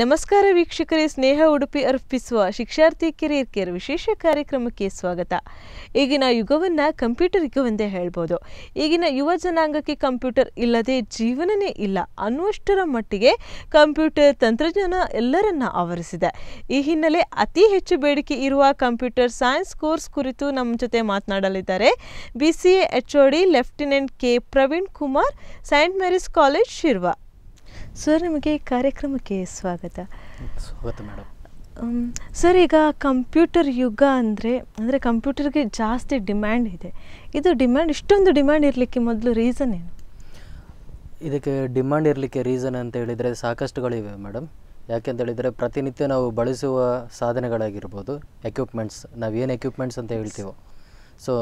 ನಮಸ್ಕಾರ ವೀಕ್ಷಕರೇ, ಸ್ನೇಹ ಉಡುಪಿ ಅರ್ಪಿಸುವ ಶಿಕ್ಷಾರ್ಥಿ ಕೆರಿಯರ್ ಕೇರ್ ವಿಶೇಷ ಕಾರ್ಯಕ್ರಮಕ್ಕೆ ಸ್ವಾಗತ. ಈಗಿನ ಯುಗವನ್ನು ಕಂಪ್ಯೂಟರ್ ಯುಗವೆಂದೇ ಹೇಳ್ಬೋದು. ಈಗಿನ ಯುವ ಜನಾಂಗಕ್ಕೆ ಕಂಪ್ಯೂಟರ್ ಇಲ್ಲದೆ ಜೀವನನೇ ಇಲ್ಲ. ಅನ್ನುವಷ್ಟರ ಮಟ್ಟಿಗೆ ಕಂಪ್ಯೂಟರ್ ತಂತ್ರಜ್ಞಾನ ಎಲ್ಲರನ್ನ ಆವರಿಸಿದೆ. ಈ ಹಿನ್ನೆಲೆ ಅತಿ ಹೆಚ್ಚು ಬೇಡಿಕೆ ಇರುವ ಕಂಪ್ಯೂಟರ್ ಸೈನ್ಸ್ ಕೋರ್ಸ್ ಕುರಿತು ನಮ್ಮ ಜೊತೆ ಮಾತನಾಡಲಿದ್ದಾರೆ. B C H O D, lieutenant K Praveen Kumar, Saint Mary's college Shirva. Sir ನಿಮಗೆ ಕಾರ್ಯಕ್ರಮಕ್ಕೆ ಸ್ವಾಗತ. ಸ್ವಾಗತ ಮೇಡಮ್. ಸರ್ ಈಗ ಕಂಪ್ಯೂಟರ್ ಯುಗ ಅಂದರೆ ಅಂದರೆ ಕಂಪ್ಯೂಟರ್ಗೆ ಜಾಸ್ತಿ ಡಿಮ್ಯಾಂಡ್ ಇದೆ. ಇದು ಡಿಮ್ಯಾಂಡ್ ಇಷ್ಟೊಂದು ಡಿಮ್ಯಾಂಡ್ ಇರಲಿಕ್ಕೆ ಮೊದಲು ರೀಸನ್ ಏನು? ಇದಕ್ಕೆ ಡಿಮ್ಯಾಂಡ್ ಇರಲಿಕ್ಕೆ ರೀಸನ್ ಅಂತ ಹೇಳಿದರೆ ಸಾಕಷ್ಟುಗಳಿವೆ ಮೇಡಮ್. ಯಾಕೆಂತ ಹೇಳಿದರೆ ಪ್ರತಿನಿತ್ಯ ನಾವು ಬಳಸುವ ಸಾಧನೆಗಳಾಗಿರ್ಬೋದು ಎಕ್ವಿಪ್ಮೆಂಟ್ಸ್ ಏನು ಎಕ್ವಿಪ್ಮೆಂಟ್ಸ್ ಅಂತ ಹೇಳ್ತೀವೋ. ಸೊ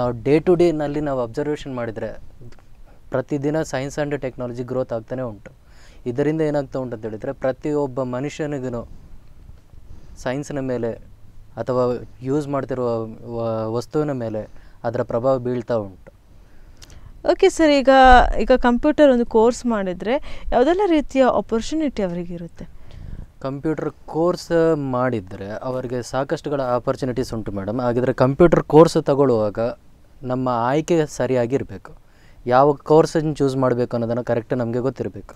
ನಾವು ಡೇ ಟು ಡೇನಲ್ಲಿ ನಾವು ಅಬ್ಸರ್ವೇಷನ್ ಮಾಡಿದರೆ ಪ್ರತಿದಿನ ಸೈನ್ಸ್ ಆ್ಯಂಡ್ ಟೆಕ್ನಾಲಜಿ ಗ್ರೋತ್ ಆಗ್ತಾನೆ ಉಂಟು. ಇದರಿಂದ ಏನಾಗ್ತಾ ಉಂಟು ಅಂತ ಹೇಳಿದರೆ ಪ್ರತಿಯೊಬ್ಬ ಮನುಷ್ಯನಿಗೂ ಸೈನ್ಸ್ನ ಮೇಲೆ ಅಥವಾ ಯೂಸ್ ಮಾಡ್ತಿರುವ ವಸ್ತುವಿನ ಮೇಲೆ ಅದರ ಪ್ರಭಾವ ಬೀಳ್ತಾ ಉಂಟು. ಓಕೆ ಸರ್ ಈಗ ಈಗ ಕಂಪ್ಯೂಟರ್ ಒಂದು ಕೋರ್ಸ್ ಮಾಡಿದರೆ ಯಾವುದೆಲ್ಲ ರೀತಿಯ ಆಪರ್ಚುನಿಟಿ ಅವರಿಗಿರುತ್ತೆ ಕಂಪ್ಯೂಟರ್ ಕೋರ್ಸ್ ಮಾಡಿದರೆ ಅವರಿಗೆ ಸಾಕಷ್ಟುಗಳ ಆಪರ್ಚುನಿಟೀಸ್ ಉಂಟು ಮೇಡಮ್ ಹಾಗಿದ್ರೆ ಕಂಪ್ಯೂಟರ್ ಕೋರ್ಸ್ ತಗೊಳ್ಳುವಾಗ ನಮ್ಮ ಆಯ್ಕೆ ಸರಿಯಾಗಿರಬೇಕು. ಯಾವ ಕೋರ್ಸನ್ನು ಚೂಸ್ ಮಾಡಬೇಕು ಅನ್ನೋದನ್ನು ಕರೆಕ್ಟ್ ನಮಗೆ ಗೊತ್ತಿರಬೇಕು.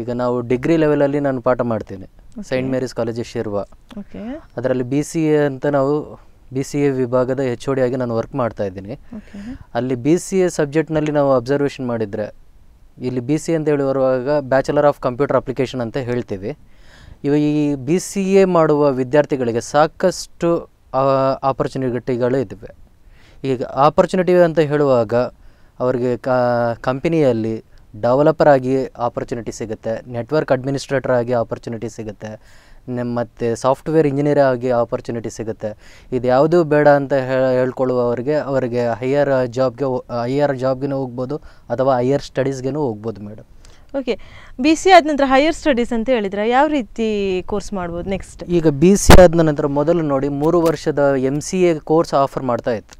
ಈಗ ನಾವು ಡಿಗ್ರಿ ಲೆವೆಲಲ್ಲಿ ನಾನು ಪಾಠ ಮಾಡ್ತೇನೆ. Saint Mary's college Shirva okay ಅದರಲ್ಲಿ ಬಿ ಸಿ ಎ ಅಂತ ನಾವು ಬಿ ಸಿ ಎ ವಿಭಾಗದ ಹೆಚ್ ಒ ಡಿ ಆಗಿ ನಾನು ವರ್ಕ್ ಮಾಡ್ತಾ ಇದ್ದೀನಿ. ಅಲ್ಲಿ ಬಿ ಸಿ ಎ ಸಬ್ಜೆಕ್ಟ್ನಲ್ಲಿ ನಾವು ಅಬ್ಸರ್ವೇಷನ್ ಮಾಡಿದರೆ ಇಲ್ಲಿ ಬಿ ಸಿ ಅಂತ ಹೇಳಿ ಬರುವಾಗ ಬ್ಯಾಚುಲರ್ ಆಫ್ ಕಂಪ್ಯೂಟರ್ ಅಪ್ಲಿಕೇಶನ್ ಅಂತ ಹೇಳ್ತೀವಿ. ಇವ ಈ ಬಿ ಸಿ ಎ ಮಾಡುವ ವಿದ್ಯಾರ್ಥಿಗಳಿಗೆ ಸಾಕಷ್ಟು ಆಪರ್ಚುನಿಟಿಗಳು ಇದ್ದಾವೆ. ಈಗ ಆಪರ್ಚುನಿಟಿ ಅಂತ ಹೇಳುವಾಗ ಅವರಿಗೆ ಕ ಕಂಪನಿಯಲ್ಲಿ ಡೆವಲಪರ್ ಆಗಿ ಆಪರ್ಚುನಿಟಿ ಸಿಗುತ್ತೆ ನೆಟ್ವರ್ಕ್ ಅಡ್ಮಿನಿಸ್ಟ್ರೇಟರ್ ಆಗಿ ಆಪರ್ಚುನಿಟಿ ಸಿಗುತ್ತೆ ಮತ್ತು ಸಾಫ್ಟ್ವೇರ್ ಇಂಜಿನಿಯರ್ ಆಗಿ ಆಪರ್ಚುನಿಟಿ ಸಿಗುತ್ತೆ. ಇದು ಯಾವುದೂ ಬೇಡ ಅಂತ ಹೇಳ್ಕೊಳ್ಳುವವರಿಗೆ ಅವರಿಗೆ ಹೈಯರ್ ಜಾಬ್ಗೆ ಹೈಯರ್ ಜಾಬ್ಗೆ ಹೋಗ್ಬೋದು ಅಥವಾ ಹೈಯರ್ ಸ್ಟಡೀಸ್ಗೆ ಹೋಗ್ಬೋದು ಮೇಡಮ್. ಓಕೆ ಬಿ ಸಿ ಆದ ನಂತರ ಹೈಯರ್ ಸ್ಟಡೀಸ್ ಅಂತ ಹೇಳಿದರೆ ಯಾವ ರೀತಿ ಕೋರ್ಸ್ ಮಾಡ್ಬೋದು ನೆಕ್ಸ್ಟ್ ಈಗ ಬಿ ಸಿ ಆದ ನಂತರ ಮೊದಲು ನೋಡಿ ಮೂರು ವರ್ಷದ M C A course offer ಮಾಡ್ತಾ ಇತ್ತು.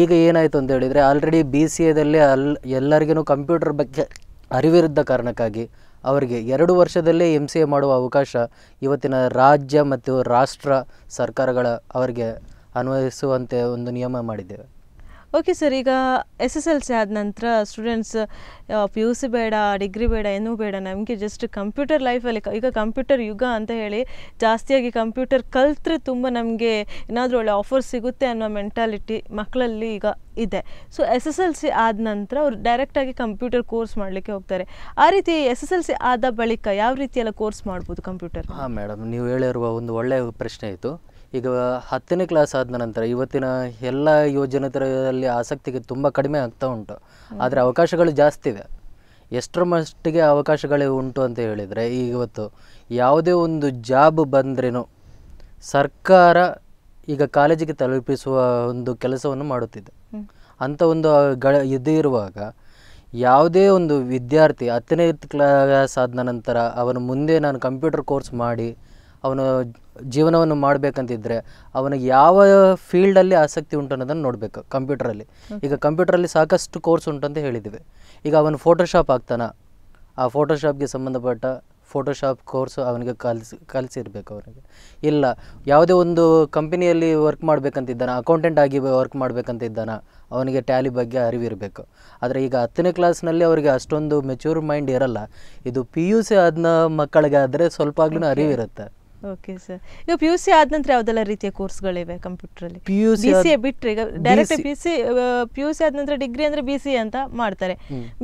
ಈಗ ಏನಾಯಿತು ಅಂತ ಹೇಳಿದ್ರೆ ಆಲ್ರೆಡಿ ಬಿ ಸಿ ಎದಲ್ಲಿ ಅಲ್ ಎಲ್ಲರಿಗೂ ಕಂಪ್ಯೂಟರ್ ಬಗ್ಗೆ ಅರಿವಿರುದ್ದ ಕಾರಣಕ್ಕಾಗಿ ಅವರಿಗೆ ಎರಡು ವರ್ಷದಲ್ಲೇ ಎಂ ಸಿ ಎ ಮಾಡುವ ಅವಕಾಶ ಇವತ್ತಿನ ರಾಜ್ಯ ಮತ್ತು ರಾಷ್ಟ್ರ ಸರ್ಕಾರಗಳ ಅವರಿಗೆ ಅನ್ವಯಿಸುವಂತೆ ಒಂದು ನಿಯಮ ಮಾಡಿದ್ದೇವೆ. ಓಕೆ ಸರ್ ಈಗ ಎಸ್ ಎಸ್ ಎಲ್ ಸಿ ಆದ ನಂತರ ಸ್ಟೂಡೆಂಟ್ಸ್ ಪಿ ಯು ಸಿ ಬೇಡ ಡಿಗ್ರಿ ಬೇಡ ಏನೂ ಬೇಡ, ನಮಗೆ ಜಸ್ಟ್ ಕಂಪ್ಯೂಟರ್ ಲೈಫಲ್ಲಿ ಈಗ ಕಂಪ್ಯೂಟರ್ ಯುಗ ಅಂತ ಹೇಳಿ ಜಾಸ್ತಿಯಾಗಿ ಕಂಪ್ಯೂಟರ್ ಕಲ್ತ್ರೆ ತುಂಬ ನಮಗೆ ಏನಾದರೂ ಒಳ್ಳೆ ಆಫರ್ ಸಿಗುತ್ತೆ ಅನ್ನೋ ಮೆಂಟಾಲಿಟಿ ಮಕ್ಕಳಲ್ಲಿ ಈಗ ಇದೆ. So S S L C ಆದ ನಂತರ ಅವರು ಡೈರೆಕ್ಟಾಗಿ ಕಂಪ್ಯೂಟರ್ ಕೋರ್ಸ್ ಮಾಡಲಿಕ್ಕೆ ಹೋಗ್ತಾರೆ. ಆ ರೀತಿ ಎಸ್ ಎಸ್ ಎಲ್ ಸಿ ಆದ ಬಳಿಕ ಯಾವ ರೀತಿಯೆಲ್ಲ ಕೋರ್ಸ್ ಮಾಡ್ಬೋದು ಕಂಪ್ಯೂಟರ್ ಹಾಂ ಮೇಡಮ್ ನೀವು ಹೇಳಿರುವ ಒಂದು ಒಳ್ಳೆಯ ಪ್ರಶ್ನೆ ಇತ್ತು. ಈಗ ಹತ್ತನೇ ಕ್ಲಾಸ್ ಆದ ನಂತರ ಇವತ್ತಿನ ಎಲ್ಲ ಯೋಜನೆಗಳಲ್ಲಿ ಆಸಕ್ತಿಗೆ ತುಂಬ ಕಡಿಮೆ ಆಗ್ತಾ ಉಂಟು. ಆದರೆ ಅವಕಾಶಗಳು ಜಾಸ್ತಿ ಇವೆ ಎಷ್ಟರ ಮಟ್ಟಿಗೆ ಅವಕಾಶಗಳೇ ಉಂಟು ಅಂತ ಹೇಳಿದರೆ ಈಗ ಇವತ್ತು ಯಾವುದೇ ಒಂದು ಜಾಬ್ ಬಂದ್ರೇನು ಸರ್ಕಾರ ಈಗ ಕಾಲೇಜಿಗೆ ತಲುಪಿಸುವ ಒಂದು ಕೆಲಸವನ್ನು ಮಾಡುತ್ತಿದೆ. ಅಂಥ ಒಂದು ಗಳ ಇದು ಇರುವಾಗ ಯಾವುದೇ ಒಂದು ವಿದ್ಯಾರ್ಥಿ ಹತ್ತನೇ ಕ್ಲಾಸ್ ಆದ ನಂತರ ಅವನು ಮುಂದೆ ನಾನು ಕಂಪ್ಯೂಟರ್ ಕೋರ್ಸ್ ಮಾಡಿ ಅವನು ಜೀವನವನ್ನು ಮಾಡಬೇಕಂತಿದ್ರೆ ಅವನಿಗೆ ಯಾವ ಫೀಲ್ಡಲ್ಲಿ ಆಸಕ್ತಿ ಉಂಟು ಅನ್ನೋದನ್ನು ನೋಡಬೇಕು ಕಂಪ್ಯೂಟರಲ್ಲಿ. ಈಗ ಕಂಪ್ಯೂಟರಲ್ಲಿ ಸಾಕಷ್ಟು ಕೋರ್ಸ್ ಉಂಟು ಅಂತ ಹೇಳಿದ್ದೀವಿ ಈಗ ಅವನು ಫೋಟೋಶಾಪ್ ಆಗ್ತಾನ. ಆ ಫೋಟೋಶಾಪ್ಗೆ ಸಂಬಂಧಪಟ್ಟ ಫೋಟೋಶಾಪ್ ಕೋರ್ಸ್ ಅವನಿಗೆ ಕಲಿಸಿ ಕಲಿಸಿರ್ಬೇಕು ಅವನಿಗೆ. ಇಲ್ಲ ಯಾವುದೇ ಒಂದು ಕಂಪನಿಯಲ್ಲಿ ವರ್ಕ್ ಮಾಡಬೇಕಂತಿದ್ದಾನ ಅಕೌಂಟೆಂಟ್ ಆಗಿ ವರ್ಕ್ ಮಾಡಬೇಕಂತಿದ್ದಾನ ಅವನಿಗೆ ಟ್ಯಾಲಿ ಬಗ್ಗೆ ಅರಿವಿರಬೇಕು. ಆದರೆ ಈಗ ಹತ್ತನೇ ಕ್ಲಾಸ್ನಲ್ಲಿ ಅವರಿಗೆ ಅಷ್ಟೊಂದು ಮೆಚೂರ್ ಮೈಂಡ್ ಇರಲ್ಲ. ಇದು ಪಿ ಯು ಸಿ ಆದ ಮಕ್ಕಳಿಗೆ ಆದರೆ ಸ್ವಲ್ಪ ಆಗ್ಲೂ ಅರಿವಿರುತ್ತೆ. ಓಕೆ ಸರ್ ಈಗ ಪಿ ಯು ಸಿ ಆದ ನಂತರ ಯಾವುದೆಲ್ಲ ರೀತಿಯ ಕೋರ್ಸ್ಗಳಿವೆ ಕಂಪ್ಯೂಟ್ರಲ್ಲಿ P U C B C A ಬಿಟ್ಟರೆ ಈಗ direct B C P U C ಆದ ನಂತರ ಡಿಗ್ರಿ ಅಂದರೆ ಬಿ ಸಿ ಎ ಅಂತ ಮಾಡ್ತಾರೆ.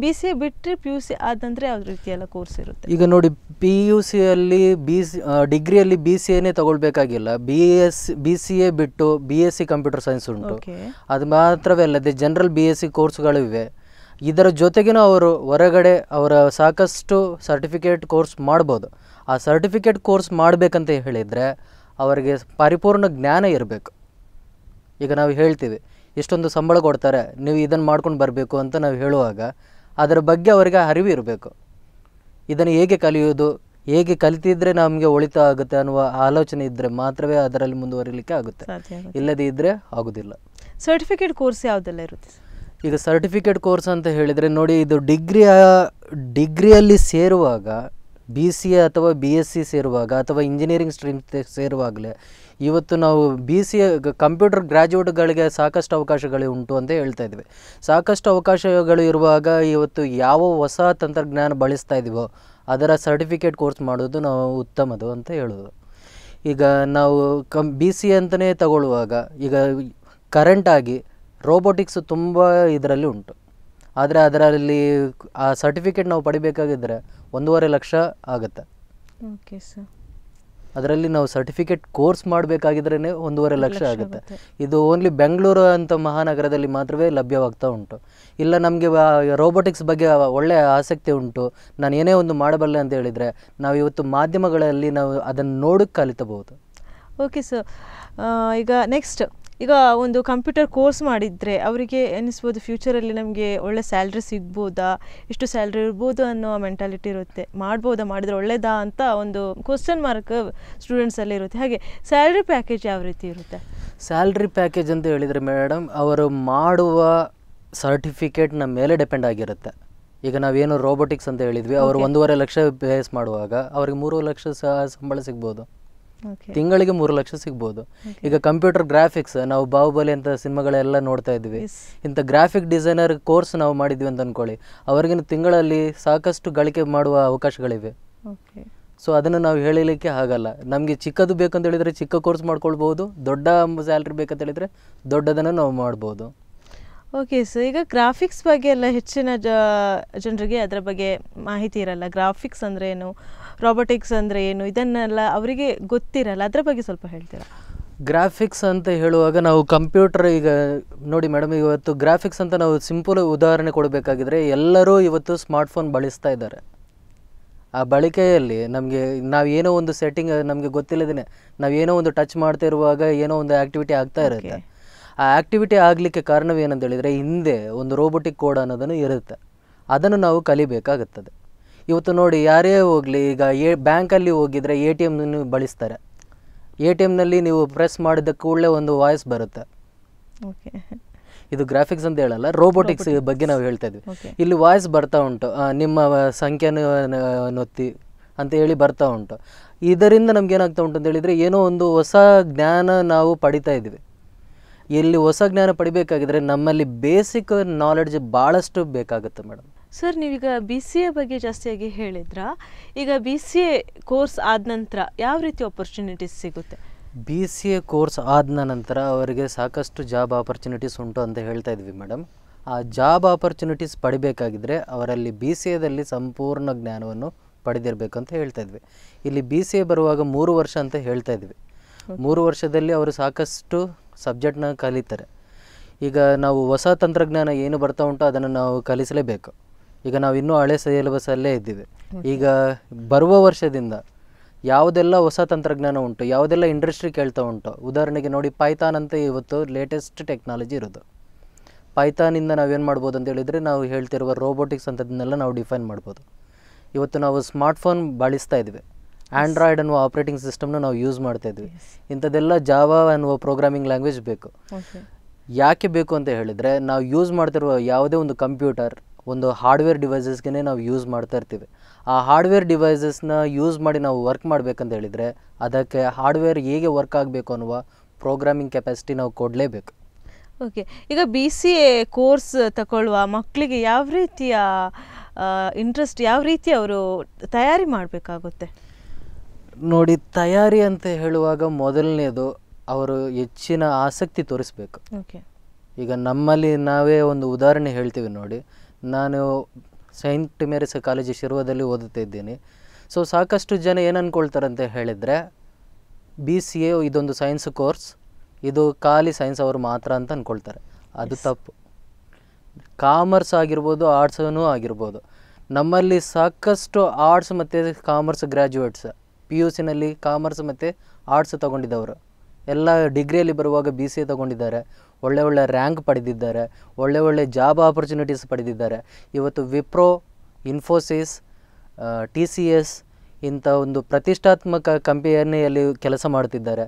ಬಿ ಸಿ ಎ ಬಿಟ್ಟರೆ ಪಿ ಯು ಸಿ ಆದ ನಂತರ ಯಾವ ರೀತಿಯೆಲ್ಲ ಕೋರ್ಸ್ ಇರುತ್ತೆ? ಈಗ ನೋಡಿ ಪಿ ಯು ಸಿಯಲ್ಲಿ ಬಿ ಸಿ ಡಿಗ್ರಿಯಲ್ಲಿ ಬಿ ಸಿ ಎನೇ ತಗೊಳ್ಬೇಕಾಗಿಲ್ಲ. B S B C A ಬಿಟ್ಟು B S C computer science ಉಂಟು. ಅದು ಮಾತ್ರವೇ ಅಲ್ಲದೆ ಜನರಲ್ ಬಿ ಎಸ್ ಸಿ ಕೋರ್ಸ್ಗಳು ಇವೆ. ಇದರ ಜೊತೆಗೇನೂ ಅವರು ಹೊರಗಡೆ ಅವರ ಸಾಕಷ್ಟು ಸರ್ಟಿಫಿಕೇಟ್ ಕೋರ್ಸ್ ಮಾಡ್ಬೋದು. ಆ ಸರ್ಟಿಫಿಕೇಟ್ ಕೋರ್ಸ್ ಮಾಡಬೇಕಂತ ಹೇಳಿದರೆ ಅವರಿಗೆ ಪರಿಪೂರ್ಣ ಜ್ಞಾನ ಇರಬೇಕು. ಈಗ ನಾವು ಹೇಳ್ತೀವಿ ಇಷ್ಟೊಂದು ಸಂಬಳ ಕೊಡ್ತಾರೆ ನೀವು ಇದನ್ನು ಮಾಡ್ಕೊಂಡು ಬರಬೇಕು ಅಂತ ನಾವು ಹೇಳುವಾಗ ಅದರ ಬಗ್ಗೆ ಅವರಿಗೆ ಅರಿವು ಇರಬೇಕು. ಇದನ್ನು ಹೇಗೆ ಕಲಿಯೋದು ಹೇಗೆ ಕಲಿತಿದ್ರೆ ನಮಗೆ ಒಳಿತ ಆಗುತ್ತೆ ಅನ್ನುವ ಆಲೋಚನೆ ಇದ್ದರೆ ಮಾತ್ರವೇ ಅದರಲ್ಲಿ ಮುಂದುವರಿಲಿಕ್ಕೆ ಆಗುತ್ತೆ. ಇಲ್ಲದೇ ಇದ್ದರೆ ಆಗೋದಿಲ್ಲ. ಸರ್ಟಿಫಿಕೇಟ್ ಕೋರ್ಸ್ ಯಾವುದೆಲ್ಲ ಇರುತ್ತೆ ಈಗ ಸರ್ಟಿಫಿಕೇಟ್ ಕೋರ್ಸ್ ಅಂತ ಹೇಳಿದರೆ ನೋಡಿ ಇದು ಡಿಗ್ರಿಯ ಡಿಗ್ರಿಯಲ್ಲಿ ಸೇರುವಾಗ ಬಿ ಸಿ ಎ ಅಥವಾ ಬಿ ಎಸ್ ಸಿ ಸೇರುವಾಗ ಅಥವಾ ಇಂಜಿನಿಯರಿಂಗ್ ಸ್ಟ್ರೀಮ್ ಸೇರುವಾಗಲೇ ಇವತ್ತು ನಾವು ಬಿ ಸಿ ಎ ಕಂಪ್ಯೂಟರ್ ಗ್ರ್ಯಾಜುಯೇಟ್ಗಳಿಗೆ ಸಾಕಷ್ಟು ಅವಕಾಶಗಳು ಉಂಟು ಅಂತ ಹೇಳ್ತಾ ಇದ್ವಿ. ಸಾಕಷ್ಟು ಅವಕಾಶಗಳು ಇರುವಾಗ ಇವತ್ತು ಯಾವ ಹೊಸ ತಂತ್ರಜ್ಞಾನ ಬಳಸ್ತಾ ಇದ್ದೀವೋ ಅದರ ಸರ್ಟಿಫಿಕೇಟ್ ಕೋರ್ಸ್ ಮಾಡೋದು ನಾವು ಉತ್ತಮದು ಅಂತ ಹೇಳೋದು ಈಗ ನಾವು ಕಂ ಬಿ ಸಿ ಅಂತಲೇ ತಗೊಳ್ಳುವಾಗ ಈಗ ಕರೆಂಟಾಗಿ ರೋಬೋಟಿಕ್ಸ್ ತುಂಬ ಇದರಲ್ಲಿ ಉಂಟು. ಆದರೆ ಅದರಲ್ಲಿ ಆ ಸರ್ಟಿಫಿಕೇಟ್ ನಾವು ಪಡಿಬೇಕಾಗಿದ್ದರೆ ಒಂದೂವರೆ ಲಕ್ಷ ಆಗುತ್ತೆ. ಓಕೆ ಸರ್ ಅದರಲ್ಲಿ ನಾವು ಸರ್ಟಿಫಿಕೇಟ್ ಕೋರ್ಸ್ ಮಾಡಬೇಕಾಗಿದ್ರೇ ಒಂದೂವರೆ ಲಕ್ಷ ಆಗುತ್ತೆ. ಇದು ಓನ್ಲಿ ಬೆಂಗಳೂರು ಅಂತ ಮಹಾನಗರದಲ್ಲಿ ಮಾತ್ರವೇ ಲಭ್ಯವಾಗ್ತಾ ಉಂಟು. ಇಲ್ಲ ನಮಗೆ ರೋಬೋಟಿಕ್ಸ್ ಬಗ್ಗೆ ಒಳ್ಳೆಯ ಆಸಕ್ತಿ ಉಂಟು. ನಾನು ಏನೇ ಒಂದು ಮಾಡಬಲ್ಲೆ ಅಂತ ಹೇಳಿದರೆ ನಾವು ಇವತ್ತು ಮಾಧ್ಯಮಗಳಲ್ಲಿ ನಾವು ಅದನ್ನು ನೋಡಕ್ಕೆ ಕಲಿತಬಹುದು. ಓಕೆ ಸರ್ ಈಗ ನೆಕ್ಸ್ಟ್ ಈಗ ಒಂದು ಕಂಪ್ಯೂಟರ್ ಕೋರ್ಸ್ ಮಾಡಿದರೆ ಅವರಿಗೆ ಎನಿಸ್ಬೋದು ಫ್ಯೂಚರಲ್ಲಿ ನಮಗೆ ಒಳ್ಳೆ ಸ್ಯಾಲ್ರಿ ಸಿಗ್ಬೋದಾ? ಇಷ್ಟು ಸ್ಯಾಲ್ರಿ ಇರ್ಬೋದು ಅನ್ನೋ ಮೆಂಟಾಲಿಟಿ ಇರುತ್ತೆ. ಮಾಡ್ಬೋದಾ? ಮಾಡಿದರೆ ಒಳ್ಳೆಯದಾ ಅಂತ ಒಂದು ಕ್ವಶನ್ ಮಾರ್ಕ್ ಸ್ಟೂಡೆಂಟ್ಸಲ್ಲಿ ಇರುತ್ತೆ. ಹಾಗೆ ಸ್ಯಾಲ್ರಿ ಪ್ಯಾಕೇಜ್ ಯಾವ ರೀತಿ ಇರುತ್ತೆ? ಸ್ಯಾಲ್ರಿ ಪ್ಯಾಕೇಜ್ ಅಂತ ಹೇಳಿದರೆ ಮೇಡಮ್ ಅವರು ಮಾಡುವ ಸರ್ಟಿಫಿಕೇಟ್ನ ಮೇಲೆ ಡಿಪೆಂಡ್ ಆಗಿರುತ್ತೆ. ಈಗ ನಾವೇನು ರೋಬೋಟಿಕ್ಸ್ ಅಂತ ಹೇಳಿದ್ವಿ ಅವರು. ಒಂದೂವರೆ ಲಕ್ಷ ಬೇಸ್ ಮಾಡುವಾಗ ಅವ್ರಿಗೆ ಮೂರು ಲಕ್ಷ ಸಹ ಸಂಬಳ ಸಿಗ್ಬೋದು. ತಿಂಗಳಿಗೆ ಮೂರು ಲಕ್ಷ ಸಿಗ್ಬೋದು. ಈಗ ಕಂಪ್ಯೂಟರ್ ಗ್ರಾಫಿಕ್ಸ್ ನಾವು ಬಾಹುಬಲಿ ಅಂತ ಸಿನಿಮಾಗಳೆಲ್ಲ ನೋಡ್ತಾ ಇದ್ವಿ. ಇಂಥ ಗ್ರಾಫಿಕ್ ಡಿಸೈನರ್ ಕೋರ್ಸ್ ನಾವು ಮಾಡಿದ್ವಿ ಅಂತ ಅನ್ಕೊಳ್ಳಿ ಅವರಿಗಿನ ತಿಂಗಳಲ್ಲಿ ಸಾಕಷ್ಟು ಗಳಿಕೆ ಮಾಡುವ ಅವಕಾಶಗಳಿವೆ. ಸೊ ಅದನ್ನು ನಾವು ಹೇಳಲಿಕ್ಕೆ ಆಗಲ್ಲ. ನಮಗೆ ಚಿಕ್ಕದು ಬೇಕಂತ ಹೇಳಿದರೆ ಚಿಕ್ಕ ಕೋರ್ಸ್ ಮಾಡ್ಕೊಳ್ಬೋದು ದೊಡ್ಡ ಸ್ಯಾಲ್ರಿ ಬೇಕಂತ ಹೇಳಿದರೆ ದೊಡ್ಡದನ್ನು ನಾವು ಮಾಡ್ಬೋದು. ಓಕೆ ಸರ್ ಈಗ ಗ್ರಾಫಿಕ್ಸ್ ಬಗ್ಗೆ ಎಲ್ಲ ಹೆಚ್ಚಿನ ಜನರಿಗೆ ಅದರ ಬಗ್ಗೆ ಮಾಹಿತಿ ಇರಲ್ಲ. ಗ್ರಾಫಿಕ್ಸ್ ಅಂದರೆ ಏನು? ರಾಬೋಟಿಕ್ಸ್ ಅಂದರೆ ಏನು? ಇದನ್ನೆಲ್ಲ ಅವರಿಗೆ ಗೊತ್ತಿರಲ್ಲ. ಅದರ ಬಗ್ಗೆ ಸ್ವಲ್ಪ ಹೇಳ್ತೀರಾ? ಗ್ರಾಫಿಕ್ಸ್ ಅಂತ ಹೇಳುವಾಗ ನಾವು ಕಂಪ್ಯೂಟರ್ ಈಗ ನೋಡಿ ಮೇಡಮ್ ಇವತ್ತು ಗ್ರಾಫಿಕ್ಸ್ ಅಂತ ನಾವು ಸಿಂಪಲ್ ಉದಾಹರಣೆ ಕೊಡಬೇಕಾಗಿದ್ರೆ ಎಲ್ಲರೂ ಇವತ್ತು ಸ್ಮಾರ್ಟ್ಫೋನ್ ಬಳಸ್ತಾ ಇದ್ದಾರೆ. ಆ ಬಳಕೆಯಲ್ಲಿ ನಮಗೆ ನಾವು ಏನೋ ಒಂದು ಸೆಟ್ಟಿಂಗ್ ನಮಗೆ ಗೊತ್ತಿಲ್ಲದೇ ನಾವು ಏನೋ ಒಂದು ಟಚ್ ಮಾಡ್ತಾ ಇರುವಾಗ ಏನೋ ಒಂದು ಆ್ಯಕ್ಟಿವಿಟಿ ಆಗ್ತಾ ಇರುತ್ತೆ. ಆ ಆ್ಯಕ್ಟಿವಿಟಿ ಆಗಲಿಕ್ಕೆ ಕಾರಣವೇನಂತ ಹೇಳಿದರೆ ಹಿಂದೆ ಒಂದು ರೋಬೋಟಿಕ್ ಕೋಡ್ ಅನ್ನೋದನ್ನು ಇರುತ್ತೆ. ಅದನ್ನು ನಾವು ಕಲಿಬೇಕಾಗುತ್ತದೆ. ಇವತ್ತು ನೋಡಿ ಯಾರೇ ಹೋಗಲಿ ಈಗ ಎ ಬ್ಯಾಂಕಲ್ಲಿ ಹೋಗಿದ್ರೆ ಎ ಟಿ ಎಮ್ನ ಬಳಸ್ತಾರೆ. ಎ ಟಿ ಎಮ್ನಲ್ಲಿ ನೀವು ಪ್ರೆಸ್ ಮಾಡಿದ ಕೂಡಲೇ ಒಂದು ವಾಯ್ಸ್ ಬರುತ್ತೆ. ಓಕೆ. ಇದು ಗ್ರಾಫಿಕ್ಸ್ ಅಂತ ಹೇಳಲ್ಲ ರೋಬೋಟಿಕ್ಸ್ ಬಗ್ಗೆ ನಾವು ಹೇಳ್ತಾ ಇದ್ವಿ. ಇಲ್ಲಿ ವಾಯ್ಸ್ ಬರ್ತಾ ಉಂಟು ನಿಮ್ಮ ಸಂಖ್ಯೆಯನ್ನು ನೊತ್ತಿ ಅಂತ ಹೇಳಿ ಬರ್ತಾ ಉಂಟು. ಇದರಿಂದ ನಮ್ಗೆ ಏನಾಗ್ತಾ ಉಂಟು ಅಂತ ಹೇಳಿದರೆ ಏನೋ ಒಂದು ಹೊಸ ಜ್ಞಾನ ನಾವು ಪಡಿತಾ ಇದ್ವಿ. ಇಲ್ಲಿ ಹೊಸ ಜ್ಞಾನ ಪಡಿಬೇಕಾಗಿದ್ರೆ ನಮ್ಮಲ್ಲಿ ಬೇಸಿಕ್ ನಾಲೆಡ್ಜ್ ಭಾಳಷ್ಟು ಬೇಕಾಗುತ್ತೆ ಮೇಡಮ್. ಸರ್ ನೀವೀಗ ಬಿ ಸಿ ಎ ಬಗ್ಗೆ ಜಾಸ್ತಿಯಾಗಿ ಹೇಳಿದ್ರಾ? ಈಗ ಬಿ ಸಿ ಎ ಕೋರ್ಸ್ ಆದ ನಂತರ ಯಾವ ರೀತಿ ಆಪರ್ಚುನಿಟೀಸ್ ಸಿಗುತ್ತೆ? ಬಿ ಸಿ ಎ ಕೋರ್ಸ್ ಆದ ನಂತರ ಅವರಿಗೆ ಸಾಕಷ್ಟು ಜಾಬ್ ಆಪರ್ಚುನಿಟೀಸ್ ಉಂಟು ಅಂತ ಹೇಳ್ತಾ ಇದ್ವಿ ಮೇಡಮ್. ಆ ಜಾಬ್ ಆಪರ್ಚುನಿಟೀಸ್ ಪಡಿಬೇಕಾಗಿದ್ದರೆ ಅವರಲ್ಲಿ ಬಿ ಸಿ ಎದಲ್ಲಿ ಸಂಪೂರ್ಣ ಜ್ಞಾನವನ್ನು ಪಡೆದಿರಬೇಕು ಅಂತ ಹೇಳ್ತಾ ಇದ್ವಿ. ಇಲ್ಲಿ ಬಿ ಸಿ ಎ ಬರುವಾಗ ಮೂರು ವರ್ಷ ಅಂತ ಹೇಳ್ತಾ ಇದ್ವಿ. ಮೂರು ವರ್ಷದಲ್ಲಿ ಅವರು ಸಾಕಷ್ಟು ಸಬ್ಜೆಕ್ಟ್ನ ಕಲಿತಾರೆ. ಈಗ ನಾವು ಹೊಸ ತಂತ್ರಜ್ಞಾನ ಏನು ಬರ್ತಾ ಉಂಟು ಅದನ್ನು ನಾವು ಕಲಿಸಲೇಬೇಕು. ಈಗ ನಾವು ಇನ್ನೂ ಹಳೆ ಸಿಲೆಬಸ್ಸಲ್ಲೇ ಇದ್ದೀವಿ. ಈಗ ಬರುವ ವರ್ಷದಿಂದ ಯಾವುದೆಲ್ಲ ಹೊಸ ತಂತ್ರಜ್ಞಾನ ಉಂಟು ಯಾವುದೆಲ್ಲ ಇಂಡಸ್ಟ್ರಿ ಕೇಳ್ತಾ ಉಂಟು ಉದಾಹರಣೆಗೆ ನೋಡಿ ಪೈಥಾನ್ ಅಂತ ಇವತ್ತು ಲೇಟೆಸ್ಟ್ ಟೆಕ್ನಾಲಜಿ ಇರೋದು. ಪೈಥಾನಿಂದ ನಾವೇನು ಮಾಡ್ಬೋದು ಅಂತ ಹೇಳಿದರೆ ನಾವು ಹೇಳ್ತಿರುವ ರೋಬೋಟಿಕ್ಸ್ ಅಂಥದ್ದನ್ನೆಲ್ಲ ನಾವು ಡಿಫೈನ್ ಮಾಡ್ಬೋದು. ಇವತ್ತು ನಾವು ಸ್ಮಾರ್ಟ್ಫೋನ್ ಬಳಸ್ತಾ ಇದ್ವಿ ಆ್ಯಂಡ್ರಾಯ್ಡ್ ಅನ್ನುವ ಆಪ್ರೇಟಿಂಗ್ ಸಿಸ್ಟಮ್ನ ನಾವು ಯೂಸ್ ಮಾಡ್ತಾ ಇದ್ವಿ ಇಂಥದ್ದೆಲ್ಲ ಜಾವಾ ಅನ್ನುವ ಪ್ರೋಗ್ರಾಮಿಂಗ್ ಲ್ಯಾಂಗ್ವೇಜ್ ಬೇಕು. ಯಾಕೆ ಬೇಕು ಅಂತ ಹೇಳಿದರೆ ನಾವು ಯೂಸ್ ಮಾಡ್ತಿರುವ ಯಾವುದೇ ಒಂದು ಕಂಪ್ಯೂಟರ್ ಒಂದು ಹಾರ್ಡ್ವೇರ್ ಡಿವೈಸಸ್ಗೆ ನಾವು ಯೂಸ್ ಮಾಡ್ತಾ ಇರ್ತೀವಿ. ಆ ಹಾರ್ಡ್ವೇರ್ ಡಿವೈಸಸ್ನ ಯೂಸ್ ಮಾಡಿ ನಾವು ವರ್ಕ್ ಮಾಡಬೇಕಂತ ಹೇಳಿದರೆ ಅದಕ್ಕೆ ಹಾರ್ಡ್ವೇರ್ ಹೇಗೆ ವರ್ಕ್ ಆಗಬೇಕು ಅನ್ನುವ ಪ್ರೋಗ್ರಾಮಿಂಗ್ ಕೆಪಾಸಿಟಿ ನಾವು ಕೊಡಲೇಬೇಕು. ಓಕೆ ಈಗ ಬಿ ಸಿ ಎ ಕೋರ್ಸ್ ತಗೊಳ್ಳುವ ಮಕ್ಕಳಿಗೆ ಯಾವ ರೀತಿಯ ಇಂಟ್ರೆಸ್ಟ್ ಯಾವ ರೀತಿ ಅವರು ತಯಾರಿ ಮಾಡಬೇಕಾಗುತ್ತೆ? ನೋಡಿ ತಯಾರಿ ಅಂತ ಹೇಳುವಾಗ ಮೊದಲನೇದು ಅವರು ಹೆಚ್ಚಿನ ಆಸಕ್ತಿ ತೋರಿಸ್ಬೇಕು. ಓಕೆ ಈಗ ನಮ್ಮಲ್ಲಿ ನಾವೇ ಒಂದು ಉದಾಹರಣೆ ಹೇಳ್ತೀವಿ ನೋಡಿ. ನಾನು ಸೈಂಟ್ ಮೇರಿಸ್ ಕಾಲೇಜ್ ಶಿರ್ವದಲ್ಲಿ ಓದುತ್ತಾ ಇದ್ದೀನಿ. ಸೊ ಸಾಕಷ್ಟು ಜನ ಏನು ಅಂದ್ಕೊಳ್ತಾರೆ ಅಂತ ಹೇಳಿದರೆ ಬಿ ಸಿ ಎ ಇದೊಂದು ಸೈನ್ಸ್ ಕೋರ್ಸ್ ಇದು ಖಾಲಿ ಸೈನ್ಸ್ ಅವರು ಮಾತ್ರ ಅಂತ ಅಂದ್ಕೊಳ್ತಾರೆ ಅದು ತಪ್ಪು. ಕಾಮರ್ಸ್ ಆಗಿರ್ಬೋದು ಆರ್ಟ್ಸೂ ಆಗಿರ್ಬೋದು. ನಮ್ಮಲ್ಲಿ ಸಾಕಷ್ಟು ಆರ್ಟ್ಸ್ ಮತ್ತು ಕಾಮರ್ಸ್ ಗ್ರ್ಯಾಜುಯೇಟ್ಸ್ ಪಿ ಯು ಸಿನಲ್ಲಿ ಕಾಮರ್ಸ್ ಮತ್ತು ಆರ್ಟ್ಸ್ ತೊಗೊಂಡಿದ್ದವರು. ಎಲ್ಲ ಡಿಗ್ರಿಯಲ್ಲಿ ಬರುವಾಗ ಬಿ ಸಿ ಎ ತೊಗೊಂಡಿದ್ದಾರೆ. ಒಳ್ಳೆ ಒಳ್ಳೆ ರ್ಯಾಂಕ್ ಪಡೆದಿದ್ದಾರೆ ಒಳ್ಳೆ ಒಳ್ಳೆ ಜಾಬ್ ಆಪರ್ಚುನಿಟೀಸ್ ಪಡೆದಿದ್ದಾರೆ. ಇವತ್ತು Wipro Infosys T C S ಇಂಥ ಒಂದು ಪ್ರತಿಷ್ಠಾತ್ಮಕ ಕಂಪನಿಯಲ್ಲಿ ಕೆಲಸ ಮಾಡ್ತಿದ್ದಾರೆ.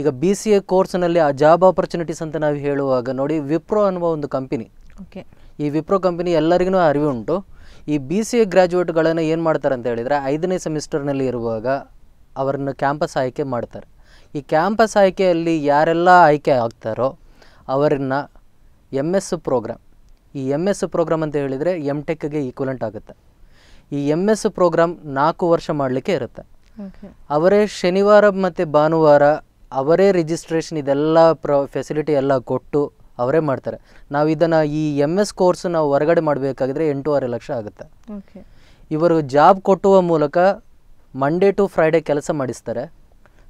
ಈಗ ಬಿ ಸಿ ಎ ಕೋರ್ಸ್ನಲ್ಲಿ ಆ ಜಾಬ್ ಆಪರ್ಚುನಿಟೀಸ್ ಅಂತ ನಾವು ಹೇಳುವಾಗ ನೋಡಿ ವಿಪ್ರೋ ಅನ್ನುವ ಒಂದು ಕಂಪನಿ ಓಕೆ ಈ ವಿಪ್ರೋ ಕಂಪನಿ ಎಲ್ಲರಿಗೂ ಅರಿವು ಉಂಟು ಈ ಬಿ ಸಿ ಎ ಗ್ರ್ಯಾಜುಯೇಟ್ಗಳನ್ನು ಏನು ಮಾಡ್ತಾರೆ ಅಂತ ಹೇಳಿದರೆ ಐದನೇ ಸೆಮಿಸ್ಟರ್ನಲ್ಲಿ ಇರುವಾಗ ಅವರನ್ನು ಕ್ಯಾಂಪಸ್ ಆಯ್ಕೆ ಮಾಡ್ತಾರೆ. ಈ ಕ್ಯಾಂಪಸ್ ಆಯ್ಕೆಯಲ್ಲಿ ಯಾರೆಲ್ಲ ಆಯ್ಕೆ ಆಗ್ತಾರೋ ಅವರನ್ನು ಎಂ ಎಸ್ ಪ್ರೋಗ್ರಾಮ್ ಈ ಎಂ ಎಸ್ ಪ್ರೋಗ್ರಾಮ್ ಅಂತ ಹೇಳಿದರೆ ಎಂ ಟೆಕ್ಗೆ ಈಕ್ವಲೆಂಟ್ ಆಗುತ್ತೆ. ಈ ಎಂ ಎಸ್ ಪ್ರೋಗ್ರಾಮ್ ನಾಲ್ಕು ವರ್ಷ ಮಾಡಲಿಕ್ಕೆ ಇರುತ್ತೆ. ಅವರೇ ಶನಿವಾರ ಮತ್ತು ಭಾನುವಾರ ಅವರೇ ರಿಜಿಸ್ಟ್ರೇಷನ್ ಇದೆಲ್ಲ ಪ್ರ ಫೆಸಿಲಿಟಿ ಎಲ್ಲ ಕೊಟ್ಟು ಅವರೇ ಮಾಡ್ತಾರೆ. ನಾವು ಇದನ್ನು ಈ ಎಂ ಎಸ್ ಕೋರ್ಸ್ ನಾವು ಹೊರಗಡೆ ಮಾಡಬೇಕಾಗಿದ್ರೆ ಎಂಟೂವರೆ ಲಕ್ಷ ಆಗುತ್ತೆ. ಇವರು ಜಾಬ್ ಕೊಟ್ಟುವ ಮೂಲಕ ಮಂಡೇ ಟು ಫ್ರೈಡೇ ಕೆಲಸ ಮಾಡಿಸ್ತಾರೆ.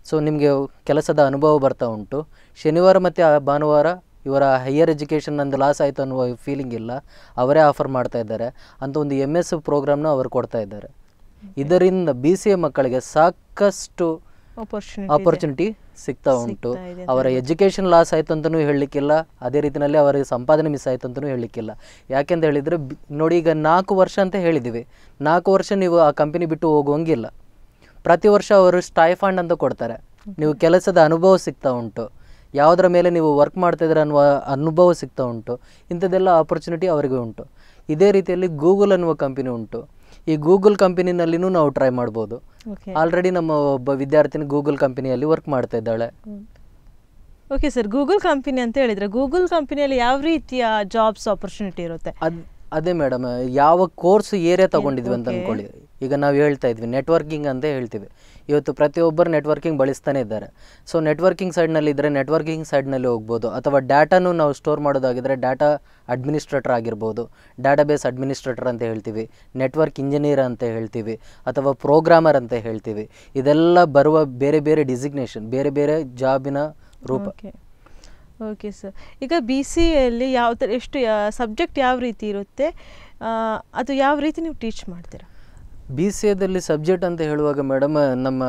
ಸೊ ನಿಮಗೆ ಕೆಲಸದ ಅನುಭವ ಬರ್ತಾ ಉಂಟು. ಶನಿವಾರ ಮತ್ತು ಭಾನುವಾರ ಇವರ ಹೈಯರ್ ಎಜುಕೇಷನ್ ನಂದು ಲಾಸ್ ಆಯಿತು ಅನ್ನುವ ಫೀಲಿಂಗ್ ಇಲ್ಲ. ಅವರೇ ಆಫರ್ ಮಾಡ್ತಾ ಇದ್ದಾರೆ. ಅಂತ ಒಂದು ಎಂ ಎಸ್ ಪ್ರೋಗ್ರಾಮ್ನ ಅವರು ಕೊಡ್ತಾ ಇದ್ದಾರೆ. ಇದರಿಂದ ಬಿ ಸಿ ಎ ಮಕ್ಕಳಿಗೆ ಸಾಕಷ್ಟು ಆಪರ್ಚುನಿಟಿ ಸಿಗ್ತಾ ಉಂಟು. ಅವರ ಎಜುಕೇಷನ್ ಲಾಸ್ ಆಯ್ತು ಅಂತಲೂ ಹೇಳಲಿಕ್ಕಿಲ್ಲ. ಅದೇ ರೀತಿಯಲ್ಲಿ ಅವರಿಗೆ ಸಂಪಾದನೆ ಮಿಸ್ ಆಯ್ತು ಅಂತಲೂ ಹೇಳಲಿಕ್ಕಿಲ್ಲ. ಯಾಕೆಂತ ಹೇಳಿದರೆ ನೋಡಿ ಈಗ ನಾಲ್ಕು ವರ್ಷ ಅಂತ ಹೇಳಿದ್ದೀವಿ. ನಾಲ್ಕು ವರ್ಷ ನೀವು ಆ ಕಂಪನಿ ಬಿಟ್ಟು ಹೋಗುವಂಗಿಲ್ಲ. ಪ್ರತಿ ವರ್ಷ ಅವರು ಸ್ಟೈಫಂಡ್ ಅಂತ ಕೊಡ್ತಾರೆ. ನೀವು ಕೆಲಸದ ಅನುಭವ ಸಿಗ್ತಾ ಉಂಟು. ಯಾವುದರ ಮೇಲೆ ನೀವು ವರ್ಕ್ ಮಾಡ್ತಾ ಇದ್ದೀರ ಅನ್ನುವ ಅನುಭವ ಸಿಗ್ತಾ ಉಂಟು. ಇಂಥದ್ದೆಲ್ಲ ಆಪರ್ಚುನಿಟಿ ಅವರಿಗೆ ಉಂಟು. ಇದೇ ರೀತಿಯಲ್ಲಿ ಗೂಗಲ್ ಅನ್ನುವ ಕಂಪನಿ ಉಂಟು. ಈ ಗೂಗಲ್ ಕಂಪನಿನಲ್ಲಿನೂ ನಾವು ಟ್ರೈ ಮಾಡ್ಬೋದು. ಆಲ್ರೆಡಿ ನಮ್ಮ ಒಬ್ಬ ವಿದ್ಯಾರ್ಥಿನಿ ಗೂಗಲ್ ಕಂಪನಿಯಲ್ಲಿ ವರ್ಕ್ ಮಾಡ್ತಾ ಇದ್ದಾಳೆ. ಓಕೆ ಸರ್ ಗೂಗಲ್ ಕಂಪನಿ ಅಂತ ಹೇಳಿದ್ರೆ ಗೂಗಲ್ ಕಂಪನಿಯಲ್ಲಿ ಯಾವ ರೀತಿಯ ಜಾಬ್ಸ್ ಆಪರ್ಚುನಿಟಿ ಇರುತ್ತೆ? ಅದ್ ಅದೇ ಮೇಡಮ್ ಯಾವ ಕೋರ್ಸ್ ಏರಿಯಾ ತಗೊಂಡಿದ್ವಿ ಅಂತ. ಅನ್ಕೊಳ್ಳಿ. ಈಗ ನಾವು ಹೇಳ್ತಾ ಇದ್ವಿ ನೆಟ್ವರ್ಕಿಂಗ್ ಅಂತ ಹೇಳ್ತೀವಿ. ಇವತ್ತು ಪ್ರತಿಯೊಬ್ಬರು ನೆಟ್ವರ್ಕಿಂಗ್ ಬಳಸ್ತಾನೆ ಇದ್ದಾರೆ. ಸೊ ನೆಟ್ವರ್ಕಿಂಗ್ ಸೈಡ್ನಲ್ಲಿ ಇದ್ದರೆ ನೆಟ್ವರ್ಕಿಂಗ್ ಸೈಡ್ನಲ್ಲಿ ಹೋಗ್ಬೋದು. ಅಥವಾ ಡಾಟಾನು ನಾವು ಸ್ಟೋರ್ ಮಾಡೋದಾಗಿದ್ದರೆ ಡಾಟಾ ಅಡ್ಮಿನಿಸ್ಟ್ರೇಟರ್ ಆಗಿರ್ಬೋದು. ಡಾಟಾಬೇಸ್ ಅಡ್ಮಿನಿಸ್ಟ್ರೇಟರ್ ಅಂತ ಹೇಳ್ತೀವಿ. ನೆಟ್ವರ್ಕ್ ಇಂಜಿನಿಯರ್ ಅಂತ ಹೇಳ್ತೀವಿ. ಅಥವಾ ಪ್ರೋಗ್ರಾಮರ್ ಅಂತ ಹೇಳ್ತೀವಿ. ಇದೆಲ್ಲ ಬರುವ ಬೇರೆ ಬೇರೆ ಡಿಸಿಗ್ನೇಷನ್ ಬೇರೆ ಬೇರೆ ಜಾಬಿನ ರೂಪ. ಓಕೆ ಓಕೆ ಸರ್ ಈಗ ಬಿ ಸಿ ಎಲ್ಲಿ ಯಾವ ಥರ ಎಷ್ಟು ಸಬ್ಜೆಕ್ಟ್ ಯಾವ ರೀತಿ ಇರುತ್ತೆ? ಅದು ಯಾವ ರೀತಿ ನೀವು ಟೀಚ್ ಮಾಡ್ತೀರಾ? ಬಿ ಸಿ ಎದಲ್ಲಿ ಸಬ್ಜೆಕ್ಟ್ ಅಂತ ಹೇಳುವಾಗ ಮೇಡಮ್ ನಮ್ಮ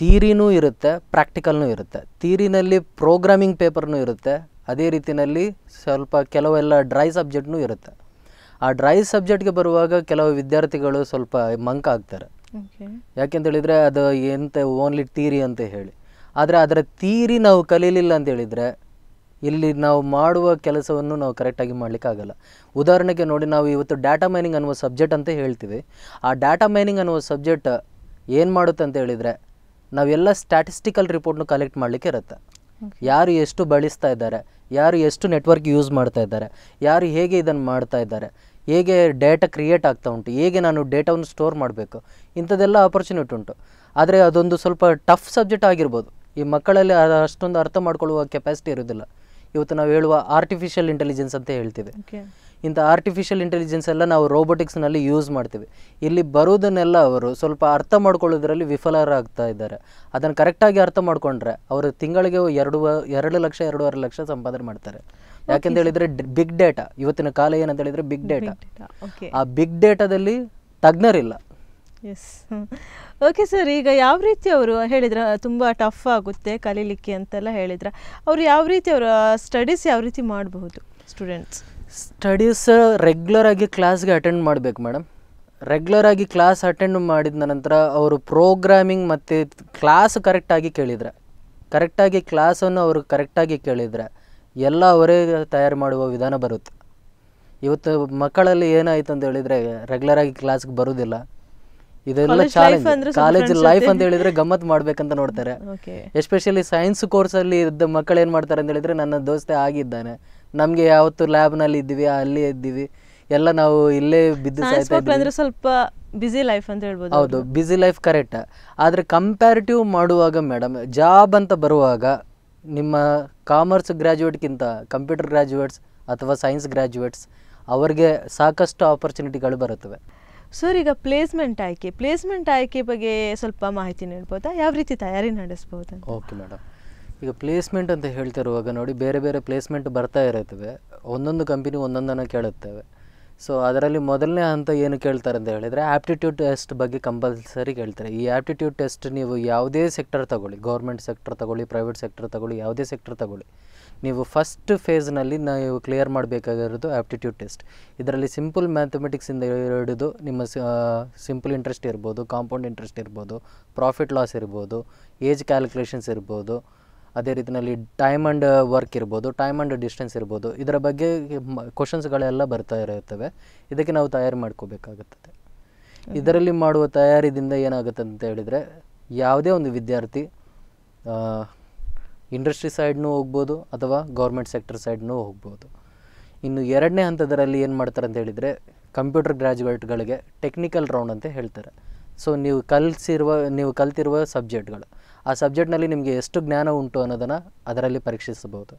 ಥೀರಿನೂ ಇರುತ್ತೆ ಪ್ರಾಕ್ಟಿಕಲ್ನೂ ಇರುತ್ತೆ. ಥೀರಿನಲ್ಲಿ ಪ್ರೋಗ್ರಾಮಿಂಗ್ ಪೇಪರ್ನೂ ಇರುತ್ತೆ. ಅದೇ ರೀತಿಯಲ್ಲಿ ಸ್ವಲ್ಪ ಕೆಲವೆಲ್ಲ ಡ್ರೈ ಸಬ್ಜೆಕ್ಟ್ನೂ ಇರುತ್ತೆ. ಆ ಡ್ರೈ ಸಬ್ಜೆಕ್ಟ್ಗೆ ಬರುವಾಗ ಕೆಲವು ವಿದ್ಯಾರ್ಥಿಗಳು ಸ್ವಲ್ಪ ಮಂಕ ಆಗ್ತಾರೆ. ಯಾಕೆಂತೇಳಿದರೆ ಅದು ಎಂತ ಓನ್ಲಿ ಥೀರಿ ಅಂತ ಹೇಳಿ. ಆದರೆ ಅದರ ಥೀರಿ ನಾವು ಕಲೀಲಿಲ್ಲ ಅಂತ ಹೇಳಿದರೆ ಇಲ್ಲಿ ನಾವು ಮಾಡುವ ಕೆಲಸವನ್ನು ನಾವು ಕರೆಕ್ಟಾಗಿ ಮಾಡಲಿಕ್ಕಾಗಲ್ಲ ಉದಾಹರಣೆಗೆ ನೋಡಿ ನಾವು ಇವತ್ತು ಡಾಟಾ ಮೈನಿಂಗ್ ಅನ್ನುವ ಸಬ್ಜೆಕ್ಟ್ ಅಂತ ಹೇಳ್ತೀವಿ. ಆ ಡಾಟಾ ಮೈನಿಂಗ್ ಅನ್ನುವ ಸಬ್ಜೆಕ್ಟ್ ಏನು ಮಾಡುತ್ತೆ ಅಂತ ಹೇಳಿದರೆ ನಾವೆಲ್ಲ ಸ್ಟ್ಯಾಟಿಸ್ಟಿಕಲ್ ರಿಪೋರ್ಟ್ನ ಕಲೆಕ್ಟ್ ಮಾಡಲಿಕ್ಕೆ ಇರುತ್ತೆ. ಯಾರು ಎಷ್ಟು ಬಳಸ್ತಾ ಇದ್ದಾರೆ ಯಾರು ಎಷ್ಟು ನೆಟ್ವರ್ಕ್ ಯೂಸ್ ಮಾಡ್ತಾ ಇದ್ದಾರೆ ಯಾರು ಹೇಗೆ ಇದನ್ನು ಮಾಡ್ತಾ ಇದ್ದಾರೆ ಹೇಗೆ ಡೇಟಾ ಕ್ರಿಯೇಟ್ ಆಗ್ತಾ ಉಂಟು ಹೇಗೆ ನಾನು ಡೇಟಾವನ್ನು ಸ್ಟೋರ್ ಮಾಡಬೇಕು ಇಂಥದ್ದೆಲ್ಲ ಆಪರ್ಚುನಿಟಿ ಉಂಟು. ಆದರೆ ಅದೊಂದು ಸ್ವಲ್ಪ ಟಫ್ ಸಬ್ಜೆಕ್ಟ್ ಆಗಿರ್ಬೋದು. ಈ ಮಕ್ಕಳಲ್ಲಿ ಅಷ್ಟೊಂದು ಅರ್ಥ ಮಾಡ್ಕೊಳ್ಳುವ ಕೆಪಾಸಿಟಿ ಇರೋದಿಲ್ಲ ಇವತ್ತು ನಾವು ಹೇಳುವ ಆರ್ಟಿಫಿಷಿಯಲ್ ಇಂಟೆಲಿಜೆನ್ಸ್ ಅಂತ ಹೇಳ್ತೀವಿ. ಇಂಥ ಆರ್ಟಿಫಿಷಿಯಲ್ ಇಂಟೆಲಿಜೆನ್ಸ್ ಎಲ್ಲ ನಾವು ರೋಬೋಟಿಕ್ಸ್ನಲ್ಲಿ ಯೂಸ್ ಮಾಡ್ತೀವಿ. ಇಲ್ಲಿ ಬರೋದನ್ನೆಲ್ಲ ಅವರು ಸ್ವಲ್ಪ ಅರ್ಥ ಮಾಡ್ಕೊಳ್ಳೋದ್ರಲ್ಲಿ ವಿಫಲರಾಗ್ತಾ ಇದ್ದಾರೆ. ಅದನ್ನು ಕರೆಕ್ಟಾಗಿ ಅರ್ಥ ಮಾಡ್ಕೊಂಡ್ರೆ ಅವರು ತಿಂಗಳಿಗೆ ಎರಡು ಎರಡು ಲಕ್ಷ ಎರಡೂವರೆ ಲಕ್ಷ ಸಂಪಾದನೆ ಮಾಡ್ತಾರೆ. ಯಾಕೆಂತ ಹೇಳಿದರೆ ಬಿಗ್ ಡೇಟಾ ಇವತ್ತಿನ ಕಾಲ ಏನಂತ ಹೇಳಿದರೆ ಬಿಗ್ ಡೇಟಾ ಆ ಬಿಗ್ ಡೇಟಾದಲ್ಲಿ ತಜ್ಞರಿಲ್ಲ. ಎಸ್ ಓಕೆ ಸರ್ ಈಗ ಯಾವ ರೀತಿ ಅವರು ಹೇಳಿದ್ರ, ತುಂಬ ಟಫ್ ಆಗುತ್ತೆ ಕಲೀಲಿಕ್ಕೆ ಅಂತೆಲ್ಲ ಹೇಳಿದ್ರ, ಅವರು ಯಾವ ರೀತಿ ಅವರು ಸ್ಟಡೀಸ್ ಯಾವ ರೀತಿ ಮಾಡಬಹುದು ಸ್ಟೂಡೆಂಟ್ಸ್ ಸ್ಟಡೀಸ್ ರೆಗ್ಯುಲರ್ ಆಗಿ ಕ್ಲಾಸ್ಗೆ ಅಟೆಂಡ್ ಮಾಡಬೇಕು ಮೇಡಮ್ ರೆಗ್ಯುಲರ್ ಆಗಿ ಕ್ಲಾಸ್ ಅಟೆಂಡ್ ಮಾಡಿದ ನಂತರ ಅವರು ಪ್ರೋಗ್ರಾಮಿಂಗ್ ಮತ್ತು ಕ್ಲಾಸ್ ಕರೆಕ್ಟಾಗಿ ಕೇಳಿದರೆ. ಕರೆಕ್ಟಾಗಿ ಕ್ಲಾಸನ್ನು ಅವರು ಕರೆಕ್ಟಾಗಿ ಕೇಳಿದರೆ, ಎಲ್ಲ ಅವರೇ ತಯಾರು ಮಾಡುವ ವಿಧಾನ ಬರುತ್ತೆ. ಇವತ್ತು ಮಕ್ಕಳಲ್ಲಿ ಏನಾಯ್ತು ಅಂತ ಹೇಳಿದರೆ ರೆಗ್ಯುಲರ್ ಆಗಿ ಕ್ಲಾಸ್ಗೆ ಬರೋದಿಲ್ಲ. ಇದೆಲ್ಲ ಚಾಲೆಂಜ್ ಕಾಲೇಜ್ ಲೈಫ್ ಅಂತ ಹೇಳಿದ್ರೆ ಗಮ್ಮತ್ ಮಾಡ್ಬೇಕಂತ ನೋಡ್ತಾರೆ. ಎಸ್ಪೆಷಲಿ ಸೈನ್ಸ್ ಕೋರ್ಸ್ ಅಲ್ಲಿ ಇದ್ದ ಮಕ್ಕಳು ಏನ್ ಮಾಡ್ತಾರೆ ಅಂತ ಹೇಳಿದ್ರೆ ನನ್ನ ದೋಸ್ತೆ ಆಗಿದ್ದಾನೆ. ನಮ್ಗೆ ಯಾವತ್ತು ಲ್ಯಾಬ್ನಲ್ಲಿ ಇದ್ದೀವಿ ಅಲ್ಲಿ ಇದ್ದೀವಿ. ಎಲ್ಲ ನಾವು ಇಲ್ಲೇ ಬಿದ್ದು ಅಂದ್ರೆ ಸ್ವಲ್ಪ ಬಿಸಿ ಲೈಫ್ ಅಂತ ಹೇಳ್ಬೋದು ಹೌದು ಬಿಸಿ ಲೈಫ್ ಕರೆಕ್ಟ್ ಆದ್ರೆ ಕಂಪ್ಯಾರಿಟಿವ್ ಮಾಡುವಾಗ ಮೇಡಮ್ ಜಾಬ್ ಅಂತ ಬರುವಾಗ ನಿಮ್ಮ ಕಾಮರ್ಸ್ ಗ್ರ್ಯಾಜುಯೇಟ್ಗಿಂತ ಕಂಪ್ಯೂಟರ್ ಗ್ರಾಜುಯೇಟ್ಸ್ ಅಥವಾ ಸೈನ್ಸ್ ಗ್ರಾಜುಯೇಟ್ಸ್ ಅವರಿಗೆ ಸಾಕಷ್ಟು ಆಪರ್ಚುನಿಟಿಗಳು ಬರುತ್ತವೆ. ಸರ್, ಈಗ ಪ್ಲೇಸ್ಮೆಂಟ್ ಆಯ್ಕೆ. ಪ್ಲೇಸ್ಮೆಂಟ್ ಆಯ್ಕೆ ಬಗ್ಗೆ ಸ್ವಲ್ಪ ಮಾಹಿತಿ ನೀಡ್ಬೋದಾ? ಯಾವ ರೀತಿ ತಯಾರಿ ನಡೆಸ್ಬೋದು ಓಕೆ ಮೇಡಮ್ ಈಗ ಪ್ಲೇಸ್ಮೆಂಟ್ ಅಂತ ಹೇಳ್ತಿರುವಾಗ ನೋಡಿ, ಬೇರೆ ಬೇರೆ ಪ್ಲೇಸ್ಮೆಂಟ್ ಬರ್ತಾ ಇರುತ್ತವೆ. ಒಂದೊಂದು ಕಂಪನಿ ಒಂದೊಂದನ್ನು ಕೇಳುತ್ತವೆ. ಸೊ ಅದರಲ್ಲಿ ಮೊದಲನೇ ಹಂತ ಏನು ಕೇಳ್ತಾರೆ ಅಂತ ಹೇಳಿದರೆ ಆ್ಯಪ್ಟಿಟ್ಯೂಡ್ ಟೆಸ್ಟ್ ಬಗ್ಗೆ ಕಂಪಲ್ಸರಿ ಕೇಳ್ತಾರೆ. ಈ ಆ್ಯಪ್ಟಿಟ್ಯೂಡ್ ಟೆಸ್ಟ್ ನೀವು ಯಾವುದೇ ಸೆಕ್ಟರ್ ತಗೊಳ್ಳಿ ಗೌರ್ಮೆಂಟ್ ಸೆಕ್ಟರ್ ತಗೊಳ್ಳಿ ಪ್ರೈವೇಟ್ ಸೆಕ್ಟರ್ ತಗೊಳ್ಳಿ, ಯಾವುದೇ ಸೆಕ್ಟರ್ ತಗೊಳ್ಳಿ. ನೀವು ಫಸ್ಟ್ ಫೇಸ್ನಲ್ಲಿ ನೀವು ಕ್ಲಿಯರ್ ಮಾಡಬೇಕಾಗಿರೋದು ಆ್ಯಪ್ಟಿಟ್ಯೂಡ್ ಟೆಸ್ಟ್ ಇದರಲ್ಲಿ ಸಿಂಪಲ್ ಮ್ಯಾಥಮೆಟಿಕ್ಸಿಂದ ಹಿಡಿದು ನಿಮ್ಮ ಸಿಂಪಲ್ ಇಂಟ್ರೆಸ್ಟ್ ಇರ್ಬೋದು ಕಾಂಪೌಂಡ್ ಇಂಟ್ರೆಸ್ಟ್ ಇರ್ಬೋದು ಪ್ರಾಫಿಟ್ ಲಾಸ್ ಇರ್ಬೋದು ಏಜ್ ಕ್ಯಾಲ್ಕುಲೇಷನ್ಸ್ ಇರ್ಬೋದು ಅದೇ ರೀತಿಯಲ್ಲಿ ಟೈಮ್ ಆ್ಯಂಡ್ ವರ್ಕ್ ಇರ್ಬೋದು ಟೈಮ್ ಆ್ಯಂಡ್ ಡಿಸ್ಟೆನ್ಸ್ ಇರ್ಬೋದು ಇದರ ಬಗ್ಗೆ ಕ್ವಶನ್ಸ್ಗಳೆಲ್ಲ ಬರ್ತಾ ಇರುತ್ತವೆ. ಇದಕ್ಕೆ ನಾವು ತಯಾರಿ ಮಾಡ್ಕೋಬೇಕಾಗುತ್ತದೆ. ಇದರಲ್ಲಿ ಮಾಡುವ ತಯಾರಿದಿಂದ ಏನಾಗುತ್ತೆ ಅಂತ ಹೇಳಿದರೆ ಯಾವುದೇ ಒಂದು ವಿದ್ಯಾರ್ಥಿ ಇಂಡಸ್ಟ್ರಿ ಸೈಡ್ನೂ ಹೋಗ್ಬೋದು ಅಥವಾ ಗೌರ್ಮೆಂಟ್ ಸೆಕ್ಟರ್ ಸೈಡ್ನೂ ಹೋಗ್ಬೋದು. ಇನ್ನು ಎರಡನೇ ಹಂತದರಲ್ಲಿ ಏನು ಮಾಡ್ತಾರೆ ಅಂತ ಹೇಳಿದರೆ ಕಂಪ್ಯೂಟರ್ ಗ್ರ್ಯಾಜುಯೇಟ್ಗಳಿಗೆ ಟೆಕ್ನಿಕಲ್ ರೌಂಡ್ ಅಂತ ಹೇಳ್ತಾರೆ. ಸೊ ನೀವು ಕಲಿಸಿರುವ, ನೀವು ಕಲ್ತಿರುವ ಸಬ್ಜೆಕ್ಟ್ಗಳು. ಆ ಸಬ್ಜೆಕ್ಟ್ನಲ್ಲಿ ನಿಮಗೆ ಎಷ್ಟು ಜ್ಞಾನ ಉಂಟು ಅನ್ನೋದನ್ನು ಅದರಲ್ಲಿ ಪರೀಕ್ಷಿಸಬಹುದು.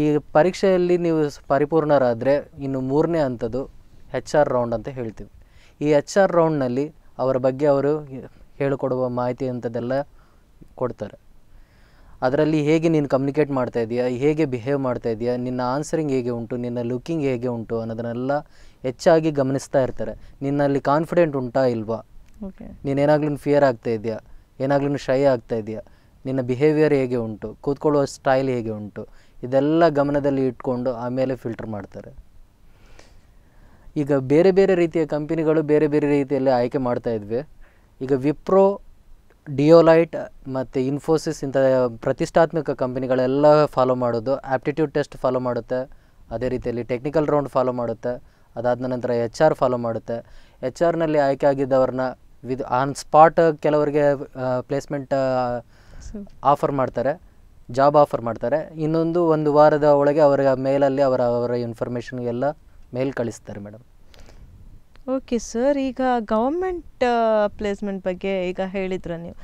ಈ ಪರೀಕ್ಷೆಯಲ್ಲಿ ನೀವು ಪರಿಪೂರ್ಣರಾದರೆ ಇನ್ನು ಮೂರನೇ ಹಂತದ್ದು ಹೆಚ್ ಆರ್ ರೌಂಡ್ ಅಂತ ಹೇಳ್ತೀವಿ. ಈ ಎಚ್ ಆರ್ ರೌಂಡ್ನಲ್ಲಿ ಅವರ ಬಗ್ಗೆ ಅವರು ಹೇಳಿಕೊಡುವ ಮಾಹಿತಿ ಅಂಥದ್ದೆಲ್ಲ ಕೊಡ್ತಾರೆ. ಅದರಲ್ಲಿ ಹೇಗೆ ನೀನು ಕಮ್ಯುನಿಕೇಟ್ ಮಾಡ್ತಾ ಇದೆಯಾ? ಹೇಗೆ ಬಿಹೇವ್ ಮಾಡ್ತಾ ಇದೆಯಾ? ನಿನ್ನ ಆನ್ಸರಿಂಗ್ ಹೇಗೆ ಉಂಟು? ನಿನ್ನ ಲುಕ್ಕಿಂಗ್ ಹೇಗೆ ಉಂಟು? ಅನ್ನೋದನ್ನೆಲ್ಲ ಹೆಚ್ಚಾಗಿ ಗಮನಿಸ್ತಾ ಇರ್ತಾರೆ. ನಿನ್ನಲ್ಲಿ ಕಾನ್ಫಿಡೆಂಟ್ ಉಂಟಾ ಇಲ್ವಾ? ನೀನೇನಾಗ್ಲೂ ಫಿಯರ್ ಆಗ್ತಾ ಇದೆಯಾ? ಏನಾಗ್ಲೂ ಶೈ ಆಗ್ತಾ ಇದೆಯಾ? ನಿನ್ನ ಬಿಹೇವಿಯರ್ ಹೇಗೆ ಉಂಟು? ಕೂತ್ಕೊಳ್ಳುವ ಸ್ಟೈಲ್ ಹೇಗೆ ಉಂಟು? ಇದೆಲ್ಲ ಗಮನದಲ್ಲಿ ಇಟ್ಕೊಂಡು ಆಮೇಲೆ ಫಿಲ್ಟರ್ ಮಾಡ್ತಾರೆ. ಈಗ ಬೇರೆ ಬೇರೆ ರೀತಿಯ ಕಂಪನಿಗಳು ಬೇರೆ ಬೇರೆ ರೀತಿಯಲ್ಲಿ ಆಯ್ಕೆ ಮಾಡ್ತಾ ಇದ್ವಿ. ಈಗ ವಿಪ್ರೋ ಡಿಯೋಲೈಟ್ ಮತ್ತು ಇನ್ಫೋಸಿಸ್ ಇಂಥ ಪ್ರತಿಷ್ಠಾತ್ಮಕ ಕಂಪನಿಗಳೆಲ್ಲ ಫಾಲೋ ಮಾಡೋದು ಆ್ಯಪ್ಟಿಟ್ಯೂಡ್ ಟೆಸ್ಟ್ ಫಾಲೋ ಮಾಡುತ್ತೆ. ಅದೇ ರೀತಿಯಲ್ಲಿ ಟೆಕ್ನಿಕಲ್ ರೌಂಡ್ ಫಾಲೋ ಮಾಡುತ್ತೆ. ಅದಾದ ನಂತರ ಎಚ್ ಆರ್ ಫಾಲೋ ಮಾಡುತ್ತೆ. ಎಚ್ ಆರ್ನಲ್ಲಿ ಆಯ್ಕೆ ಆಗಿದ್ದವ್ರನ್ನ ವಿದ್ ಆನ್ ಸ್ಪಾಟ್ ಕೆಲವರಿಗೆ ಪ್ಲೇಸ್ಮೆಂಟ್ ಆಫರ್ ಮಾಡ್ತಾರೆ ಜಾಬ್ ಆಫರ್ ಮಾಡ್ತಾರೆ. ಇನ್ನೊಂದು ಒಂದು ವಾರದ ಒಳಗೆ ಅವರ ಮೇಲಲ್ಲಿ ಅವರ ಅವರ ಇನ್ಫಾರ್ಮೇಷನ್ ಎಲ್ಲ ಮೇಲ್ ಕಳಿಸ್ತಾರೆ ಮೇಡಮ್ ಓಕೆ ಸರ್ ಈಗ ಗೌರ್ಮೆಂಟ್ ಪ್ಲೇಸ್ಮೆಂಟ್ ಬಗ್ಗೆ ಈಗ ಹೇಳಿದ್ರ ನೀವು.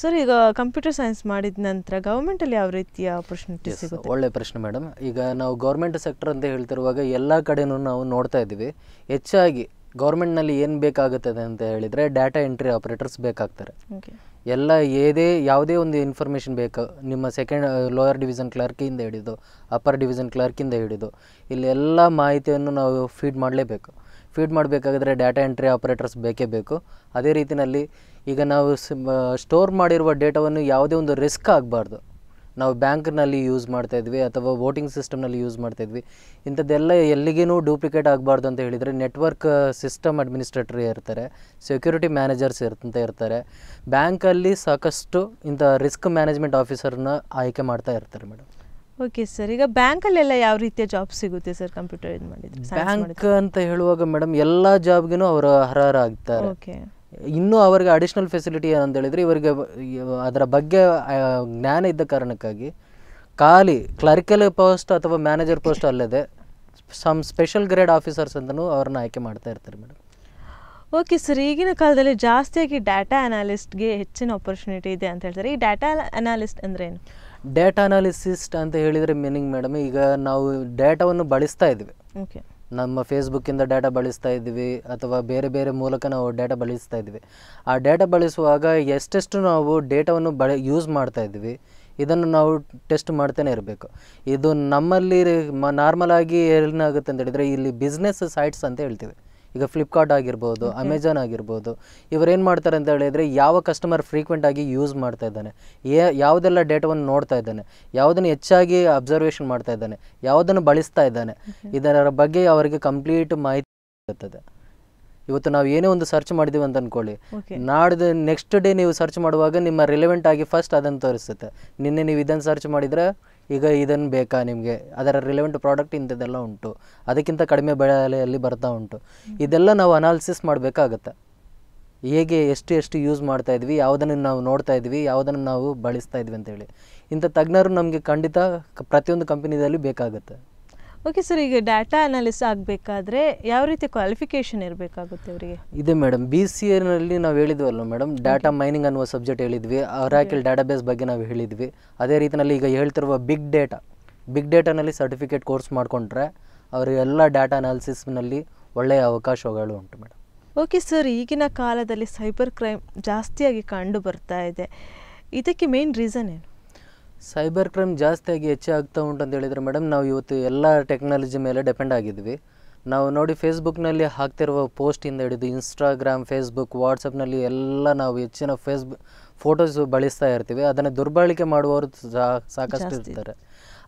ಸರ್ ಈಗ ಕಂಪ್ಯೂಟರ್ ಸೈನ್ಸ್ ಮಾಡಿದ ನಂತರ ಗವರ್ಮೆಂಟಲ್ಲಿ ಯಾವ ರೀತಿಯ ಆಪರ್ಚುನಿಟಿ ಸಿಗುತ್ತೆ? ಒಳ್ಳೆ ಪ್ರಶ್ನೆ ಮೇಡಮ್ ಈಗ ನಾವು ಗೌರ್ಮೆಂಟ್ ಸೆಕ್ಟರ್ ಅಂತ ಹೇಳ್ತಿರುವಾಗ ಎಲ್ಲ ಕಡೆನೂ ನಾವು ನೋಡ್ತಾ ಇದ್ದೀವಿ. ಹೆಚ್ಚಾಗಿ ಗೌರ್ಮೆಂಟ್ನಲ್ಲಿ ಏನು ಬೇಕಾಗುತ್ತದೆ ಅಂತ ಹೇಳಿದರೆ ಡಾಟಾ ಎಂಟ್ರಿ ಆಪರೇಟರ್ಸ್ ಬೇಕಾಗ್ತಾರೆ. ಎಲ್ಲ ಏದೇ ಯಾವುದೇ ಒಂದು ಇನ್ಫಾರ್ಮೇಷನ್ ಬೇಕು ನಿಮ್ಮ ಸೆಕೆಂಡ್ ಲೋಯರ್ ಡಿವಿಷನ್ ಕ್ಲರ್ಕಿಂದ ಹಿಡಿದು ಅಪ್ಪರ್ ಡಿವಿಷನ್ ಕ್ಲರ್ಕಿಂದ ಹಿಡಿದು ಇಲ್ಲಿ ಎಲ್ಲ ಮಾಹಿತಿಯನ್ನು ನಾವು ಫೀಡ್ ಮಾಡಲೇಬೇಕು. ಫೀಡ್ ಮಾಡಬೇಕಾದ್ರೆ ಡಾಟಾ ಎಂಟ್ರಿ ಆಪರೇಟರ್ಸ್ ಬೇಕೇ ಬೇಕು. ಅದೇ ರೀತಿಯಲ್ಲಿ ಈಗ ನಾವು ಸ್ಟೋರ್ ಮಾಡಿರುವ ಡೇಟಾವನ್ನು ಯಾವುದೇ ಒಂದು ರಿಸ್ಕ್ ಆಗಬಾರ್ದು. ನಾವು ಬ್ಯಾಂಕ್ನಲ್ಲಿ ಯೂಸ್ ಮಾಡ್ತಾ ಇದ್ವಿ ಅಥವಾ ವೋಟಿಂಗ್ ಸಿಸ್ಟಮ್ನಲ್ಲಿ ಯೂಸ್ ಮಾಡ್ತಾ ಇದ್ವಿ. ಇಂಥದ್ದೆಲ್ಲ ಎಲ್ಲಿಗೇನೂ ಡೂಪ್ಲಿಕೇಟ್ ಆಗಬಾರ್ದು ಅಂತ ಹೇಳಿದರೆ ನೆಟ್ವರ್ಕ್ ಸಿಸ್ಟಮ್ ಅಡ್ಮಿನಿಸ್ಟ್ರೇಟರ್ ಇರ್ತಾರೆ, ಸೆಕ್ಯೂರಿಟಿ ಮ್ಯಾನೇಜರ್ಸ್ ಇರ್ತಂತ ಇರ್ತಾರೆ. ಬ್ಯಾಂಕಲ್ಲಿ ಸಾಕಷ್ಟು ಇಂಥ ರಿಸ್ಕ್ ಮ್ಯಾನೇಜ್ಮೆಂಟ್ ಆಫೀಸರ್ನ ಆಯ್ಕೆ ಮಾಡ್ತಾ ಇರ್ತಾರೆ ಮೇಡಮ್. ಓಕೆ ಸರ್ ಈಗ ಬ್ಯಾಂಕಲ್ಲೆಲ್ಲ ಯಾವ ರೀತಿಯ ಜಾಬ್ ಸಿಗುತ್ತೆ ಸರ್ ಕಂಪ್ಯೂಟರ್ ಇದು ಮಾಡಿದ್ರೆ? ಬ್ಯಾಂಕ್ ಅಂತ ಹೇಳುವಾಗ ಮೇಡಮ್ ಎಲ್ಲ ಜಾಬ್ಗೂ ಅವರು ಅರ್ಹರಾಗ್ತಾರೆ ಓಕೆ ಇನ್ನೂ ಅವರಿಗೆ ಅಡಿಷನಲ್ ಫೆಸಿಲಿಟಿ ಏನಂತ ಹೇಳಿದ್ರೆ ಇವರಿಗೆ ಅದರ ಬಗ್ಗೆ ಜ್ಞಾನ ಇದ್ದ ಕಾರಣಕ್ಕಾಗಿ ಖಾಲಿ ಕ್ಲರ್ಕಲ್ ಪೋಸ್ಟ್ ಅಥವಾ ಮ್ಯಾನೇಜರ್ ಪೋಸ್ಟ್ ಅಲ್ಲದೆ ಸಮ್ ಸ್ಪೆಷಲ್ ಗ್ರೇಡ್ ಆಫೀಸರ್ಸ್ ಅಂತಲೂ ಅವ್ರನ್ನ ಆಯ್ಕೆ ಮಾಡ್ತಾ ಇರ್ತಾರೆ ಮೇಡಮ್ ಓಕೆ ಸರ್ ಈಗಿನ ಕಾಲದಲ್ಲಿ ಜಾಸ್ತಿಯಾಗಿ ಡಾಟಾ ಅನಾಲಿಸ್ಟ್ಗೆ ಹೆಚ್ಚಿನ ಆಪರ್ಚುನಿಟಿ ಇದೆ ಅಂತ ಹೇಳ್ತಾರೆ. ಈ ಡಾಟಾ ಅನಾಲಿಸ್ಟ್ ಅಂದ್ರೆ ಏನು ಡೇಟಾ ಅನಾಲಿಸಿಸ್ಟ್ ಅಂತ ಹೇಳಿದರೆ ಮೀನಿಂಗ್ ಮೇಡಮ್ ಈಗ ನಾವು ಡೇಟಾವನ್ನು ಬಳಸ್ತಾ ಇದ್ವಿ ಓಕೆ ನಮ್ಮ ಫೇಸ್ಬುಕ್ಕಿಂದ ಡೇಟಾ ಬಳಸ್ತಾ ಇದ್ವಿ ಅಥವಾ ಬೇರೆ ಬೇರೆ ಮೂಲಕ ನಾವು ಡೇಟಾ ಬಳಸ್ತಾ ಇದ್ವಿ ಆ ಡೇಟಾ ಬಳಸುವಾಗ ಎಷ್ಟೆಷ್ಟು ನಾವು ಡೇಟಾವನ್ನು ಬಳ ಯೂಸ್ ಮಾಡ್ತಾ ಇದ್ವಿ ಇದನ್ನು ನಾವು ಟೆಸ್ಟ್ ಮಾಡ್ತಾನೆ ಇರಬೇಕು. ಇದು ನಮ್ಮಲ್ಲಿ ನಾರ್ಮಲ್ ಆಗಿ ಏನಾಗುತ್ತೆ ಅಂತ ಹೇಳಿದರೆ ಇಲ್ಲಿ ಬಿಸ್ನೆಸ್ ಸೈಟ್ಸ್ ಅಂತ ಹೇಳ್ತೀವಿ. ಈಗ ಫ್ಲಿಪ್ಕಾರ್ಟ್ ಆಗಿರ್ಬೋದು ಅಮೆಝಾನ್ ಆಗಿರ್ಬೋದು ಇವ್ರು ಏನು ಮಾಡ್ತಾರೆ ಅಂತ ಹೇಳಿದರೆ ಯಾವ ಕಸ್ಟಮರ್ ಫ್ರೀಕ್ವೆಂಟ್ ಆಗಿ ಯೂಸ್ ಮಾಡ್ತಾ ಇದ್ದಾನೆ ಏ ಯಾವುದೆಲ್ಲ ಡೇಟಾವನ್ನು ನೋಡ್ತಾ ಇದ್ದಾನೆ ಯಾವುದನ್ನು ಹೆಚ್ಚಾಗಿ ಅಬ್ಸರ್ವೇಷನ್ ಮಾಡ್ತಾ ಇದ್ದಾನೆ ಯಾವುದನ್ನು ಬಳಸ್ತಾ ಇದ್ದಾನೆ ಇದರ ಬಗ್ಗೆ ಅವರಿಗೆ ಕಂಪ್ಲೀಟ್ ಮಾಹಿತಿ ಇರುತ್ತದೆ ಇವತ್ತು ನಾವು ಏನೇ ಒಂದು ಸರ್ಚ್ ಮಾಡಿದೀವಿ ಅಂತ ಅನ್ಕೊಳ್ಳಿ. ನಾಡ್ದು ನೆಕ್ಸ್ಟ್ ಡೇ ನೀವು ಸರ್ಚ್ ಮಾಡುವಾಗ ನಿಮ್ಮ ರಿಲೆವೆಂಟ್ ಆಗಿ ಫಸ್ಟ್ ಅದನ್ನು ತೋರಿಸುತ್ತೆ. ನಿನ್ನೆ ನೀವು ಇದನ್ನು ಸರ್ಚ್ ಮಾಡಿದರೆ ಈಗ ಇದನ್ನು ಬೇಕಾ ನಿಮಗೆ? ಅದರ ರಿಲೆವೆಂಟ್ ಪ್ರಾಡಕ್ಟ್ ಇಂಥದ್ದೆಲ್ಲ ಉಂಟು. ಅದಕ್ಕಿಂತ ಕಡಿಮೆ ಬೆಲೆಯಲ್ಲಿ ಬರ್ತಾ ಉಂಟು. ಇದೆಲ್ಲ ನಾವು ಅನಾಲಿಸಿಸ್ ಮಾಡಬೇಕಾಗತ್ತೆ. ಹೇಗೆ ಎಷ್ಟು ಎಷ್ಟು ಯೂಸ್ ಮಾಡ್ತಾ ಇದ್ವಿ, ಯಾವುದನ್ನು ನಾವು ನೋಡ್ತಾ ಇದ್ವಿ, ಯಾವುದನ್ನು ನಾವು ಬಳಸ್ತಾ ಇದ್ವಿ ಅಂತೇಳಿ. ಇಂಥ ತಜ್ಞರು ನಮಗೆ ಖಂಡಿತ ಪ್ರತಿಯೊಂದು ಕಂಪನಿದಲ್ಲಿ ಬೇಕಾಗುತ್ತೆ. ಓಕೆ ಸರ್ ಈಗ ಡಾಟಾ ಅನಾಲಿಸ್ ಆಗಬೇಕಾದ್ರೆ ಯಾವ ರೀತಿ ಕ್ವಾಲಿಫಿಕೇಶನ್ ಇರಬೇಕಾಗುತ್ತೆ ಅವರಿಗೆ? ಇದೆ ಮೇಡಮ್ ಬಿ ಸಿ ಎನಲ್ಲಿ ನಾವು ಹೇಳಿದ್ವಲ್ಲ ಮೇಡಮ್ ಡಾಟಾ ಮೈನಿಂಗ್ ಅನ್ನುವ ಸಬ್ಜೆಕ್ಟ್ ಹೇಳಿದ್ವಿ. ಅರಾಕಿಲ್ ಡಾಟಾಬೇಸ್ ಬಗ್ಗೆ ನಾವು ಹೇಳಿದ್ವಿ. ಅದೇ ರೀತಿಯಲ್ಲಿ ಈಗ ಹೇಳ್ತಿರುವ ಬಿಗ್ ಡೇಟಾ ಬಿಗ್ ಡೇಟಾನಲ್ಲಿ ಸರ್ಟಿಫಿಕೇಟ್ ಕೋರ್ಸ್ ಮಾಡಿಕೊಂಡ್ರೆ ಅವರಿಗೆಲ್ಲ ಡಾಟಾ ಅನಾಲಿಸಿಸ್ನಲ್ಲಿ ಒಳ್ಳೆಯ ಅವಕಾಶಗಳು ಉಂಟು ಮೇಡಮ್ ಓಕೆ ಸರ್ ಈಗಿನ ಕಾಲದಲ್ಲಿ ಸೈಬರ್ ಕ್ರೈಮ್ ಜಾಸ್ತಿಯಾಗಿ ಕಂಡು ಬರ್ತಾ ಇದೆ. ಇದಕ್ಕೆ ಮೇನ್ ರೀಸನ್ ಏನು? ಸೈಬರ್ ಕ್ರೈಮ್ ಜಾಸ್ತಿಯಾಗಿ ಹೆಚ್ಚಾಗ್ತಾ ಉಂಟು ಅಂತ ಹೇಳಿದರೆ ಮೇಡಮ್ ನಾವು ಇವತ್ತು ಎಲ್ಲ ಟೆಕ್ನಾಲಜಿ ಮೇಲೆ ಡಿಪೆಂಡ್ ಆಗಿದ್ವಿ. ನಾವು ನೋಡಿ ಫೇಸ್ಬುಕ್ನಲ್ಲಿ ಹಾಕ್ತಿರುವ ಪೋಸ್ಟಿಂದ ಹಿಡಿದು ಇನ್ಸ್ಟಾಗ್ರಾಮ್ ಫೇಸ್ಬುಕ್ ವಾಟ್ಸಪ್ನಲ್ಲಿ ಎಲ್ಲ ನಾವು ಹೆಚ್ಚಿನ ಫೇಸ್ಬುಕ್ ಫೋಟೋಸ್ ಬಳಸ್ತಾ ಇರ್ತೀವಿ. ಅದನ್ನು ದುರ್ಬಳಕೆ ಮಾಡುವವರು ಸಾಕಷ್ಟು. ಇರ್ತಾರೆ.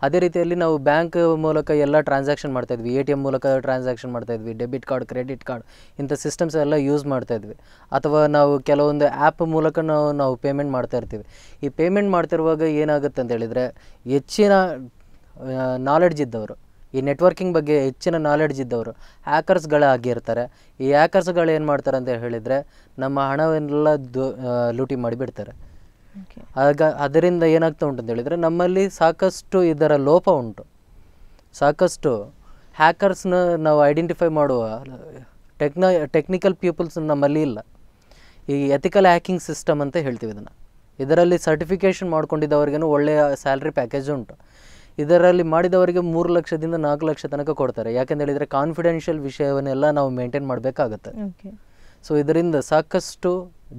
ಅದೇ ರೀತಿಯಲ್ಲಿ ನಾವು ಬ್ಯಾಂಕ್ ಮೂಲಕ ಎಲ್ಲ ಟ್ರಾನ್ಸಾಕ್ಷನ್ ಮಾಡ್ತಾಯಿದ್ವಿ ಎ ಟಿ ಎಂ ಮೂಲಕ ಟ್ರಾನ್ಸಾಕ್ಷನ್ ಮಾಡ್ತಾಯಿದ್ವಿ ಡೆಬಿಟ್ ಕಾರ್ಡ್ ಕ್ರೆಡಿಟ್ ಕಾರ್ಡ್ ಇಂಥ ಸಿಸ್ಟಮ್ಸ್ ಎಲ್ಲ ಯೂಸ್ ಮಾಡ್ತಾಯಿದ್ವಿ ಅಥವಾ ನಾವು ಕೆಲವೊಂದು ಆ್ಯಪ್ ಮೂಲಕ ನಾವು ನಾವು ಪೇಮೆಂಟ್ ಮಾಡ್ತಾ ಇರ್ತೀವಿ. ಈ ಪೇಮೆಂಟ್ ಮಾಡ್ತಿರುವಾಗ ಏನಾಗುತ್ತೆ ಅಂತ ಹೇಳಿದರೆ, ಹೆಚ್ಚಿನ ನಾಲೆಡ್ಜ್ ಇದ್ದವರು, ಈ ನೆಟ್ವರ್ಕಿಂಗ್ ಬಗ್ಗೆ ಹೆಚ್ಚಿನ ನಾಲೆಡ್ಜ್ ಇದ್ದವರು ಹ್ಯಾಕರ್ಸ್ಗಳೇ ಆಗಿರ್ತಾರೆ ಈ ಹ್ಯಾಕರ್ಸ್ಗಳು ಏನು ಮಾಡ್ತಾರೆ ಅಂತ ಹೇಳಿದರೆ, ನಮ್ಮ ಹಣವೆಲ್ಲ ದು ಲೂಟಿ ಮಾಡಿಬಿಡ್ತಾರೆ. ಆಗ ಅದರಿಂದ ಏನಾಗ್ತಾ ಉಂಟು ಅಂತ ಹೇಳಿದರೆ ನಮ್ಮಲ್ಲಿ ಸಾಕಷ್ಟು ಇದರ ಲೋಪ ಉಂಟು. ಸಾಕಷ್ಟು ಹ್ಯಾಕರ್ಸ್ನ ನಾವು ಐಡೆಂಟಿಫೈ ಮಾಡುವ ಟೆಕ್ನ ಟೆಕ್ನಿಕಲ್ ಪೀಪಲ್ಸ್ ನಮ್ಮಲ್ಲಿ ಇಲ್ಲ. ಈ ಎಥಿಕಲ್ ಹ್ಯಾಕಿಂಗ್ ಸಿಸ್ಟಮ್ ಅಂತ ಹೇಳ್ತೀವಿ ಇದನ್ನು. ಇದರಲ್ಲಿ ಸರ್ಟಿಫಿಕೇಷನ್ ಮಾಡ್ಕೊಂಡಿದ್ದವರಿಗೇನು ಒಳ್ಳೆಯ ಸ್ಯಾಲ್ರಿ ಪ್ಯಾಕೇಜ್ ಉಂಟು. ಇದರಲ್ಲಿ ಮಾಡಿದವರಿಗೆ ಮೂರು ಲಕ್ಷದಿಂದ ನಾಲ್ಕು ಲಕ್ಷ ತನಕ ಕೊಡ್ತಾರೆ. ಯಾಕೆಂತ ಹೇಳಿದರೆ ಕಾನ್ಫಿಡೆನ್ಷಿಯಲ್ ವಿಷಯವನ್ನೆಲ್ಲ ನಾವು ಮೇಂಟೈನ್ ಮಾಡಬೇಕಾಗತ್ತೆ. ಓಕೆ ಸೊ ಇದರಿಂದ ಸಾಕಷ್ಟು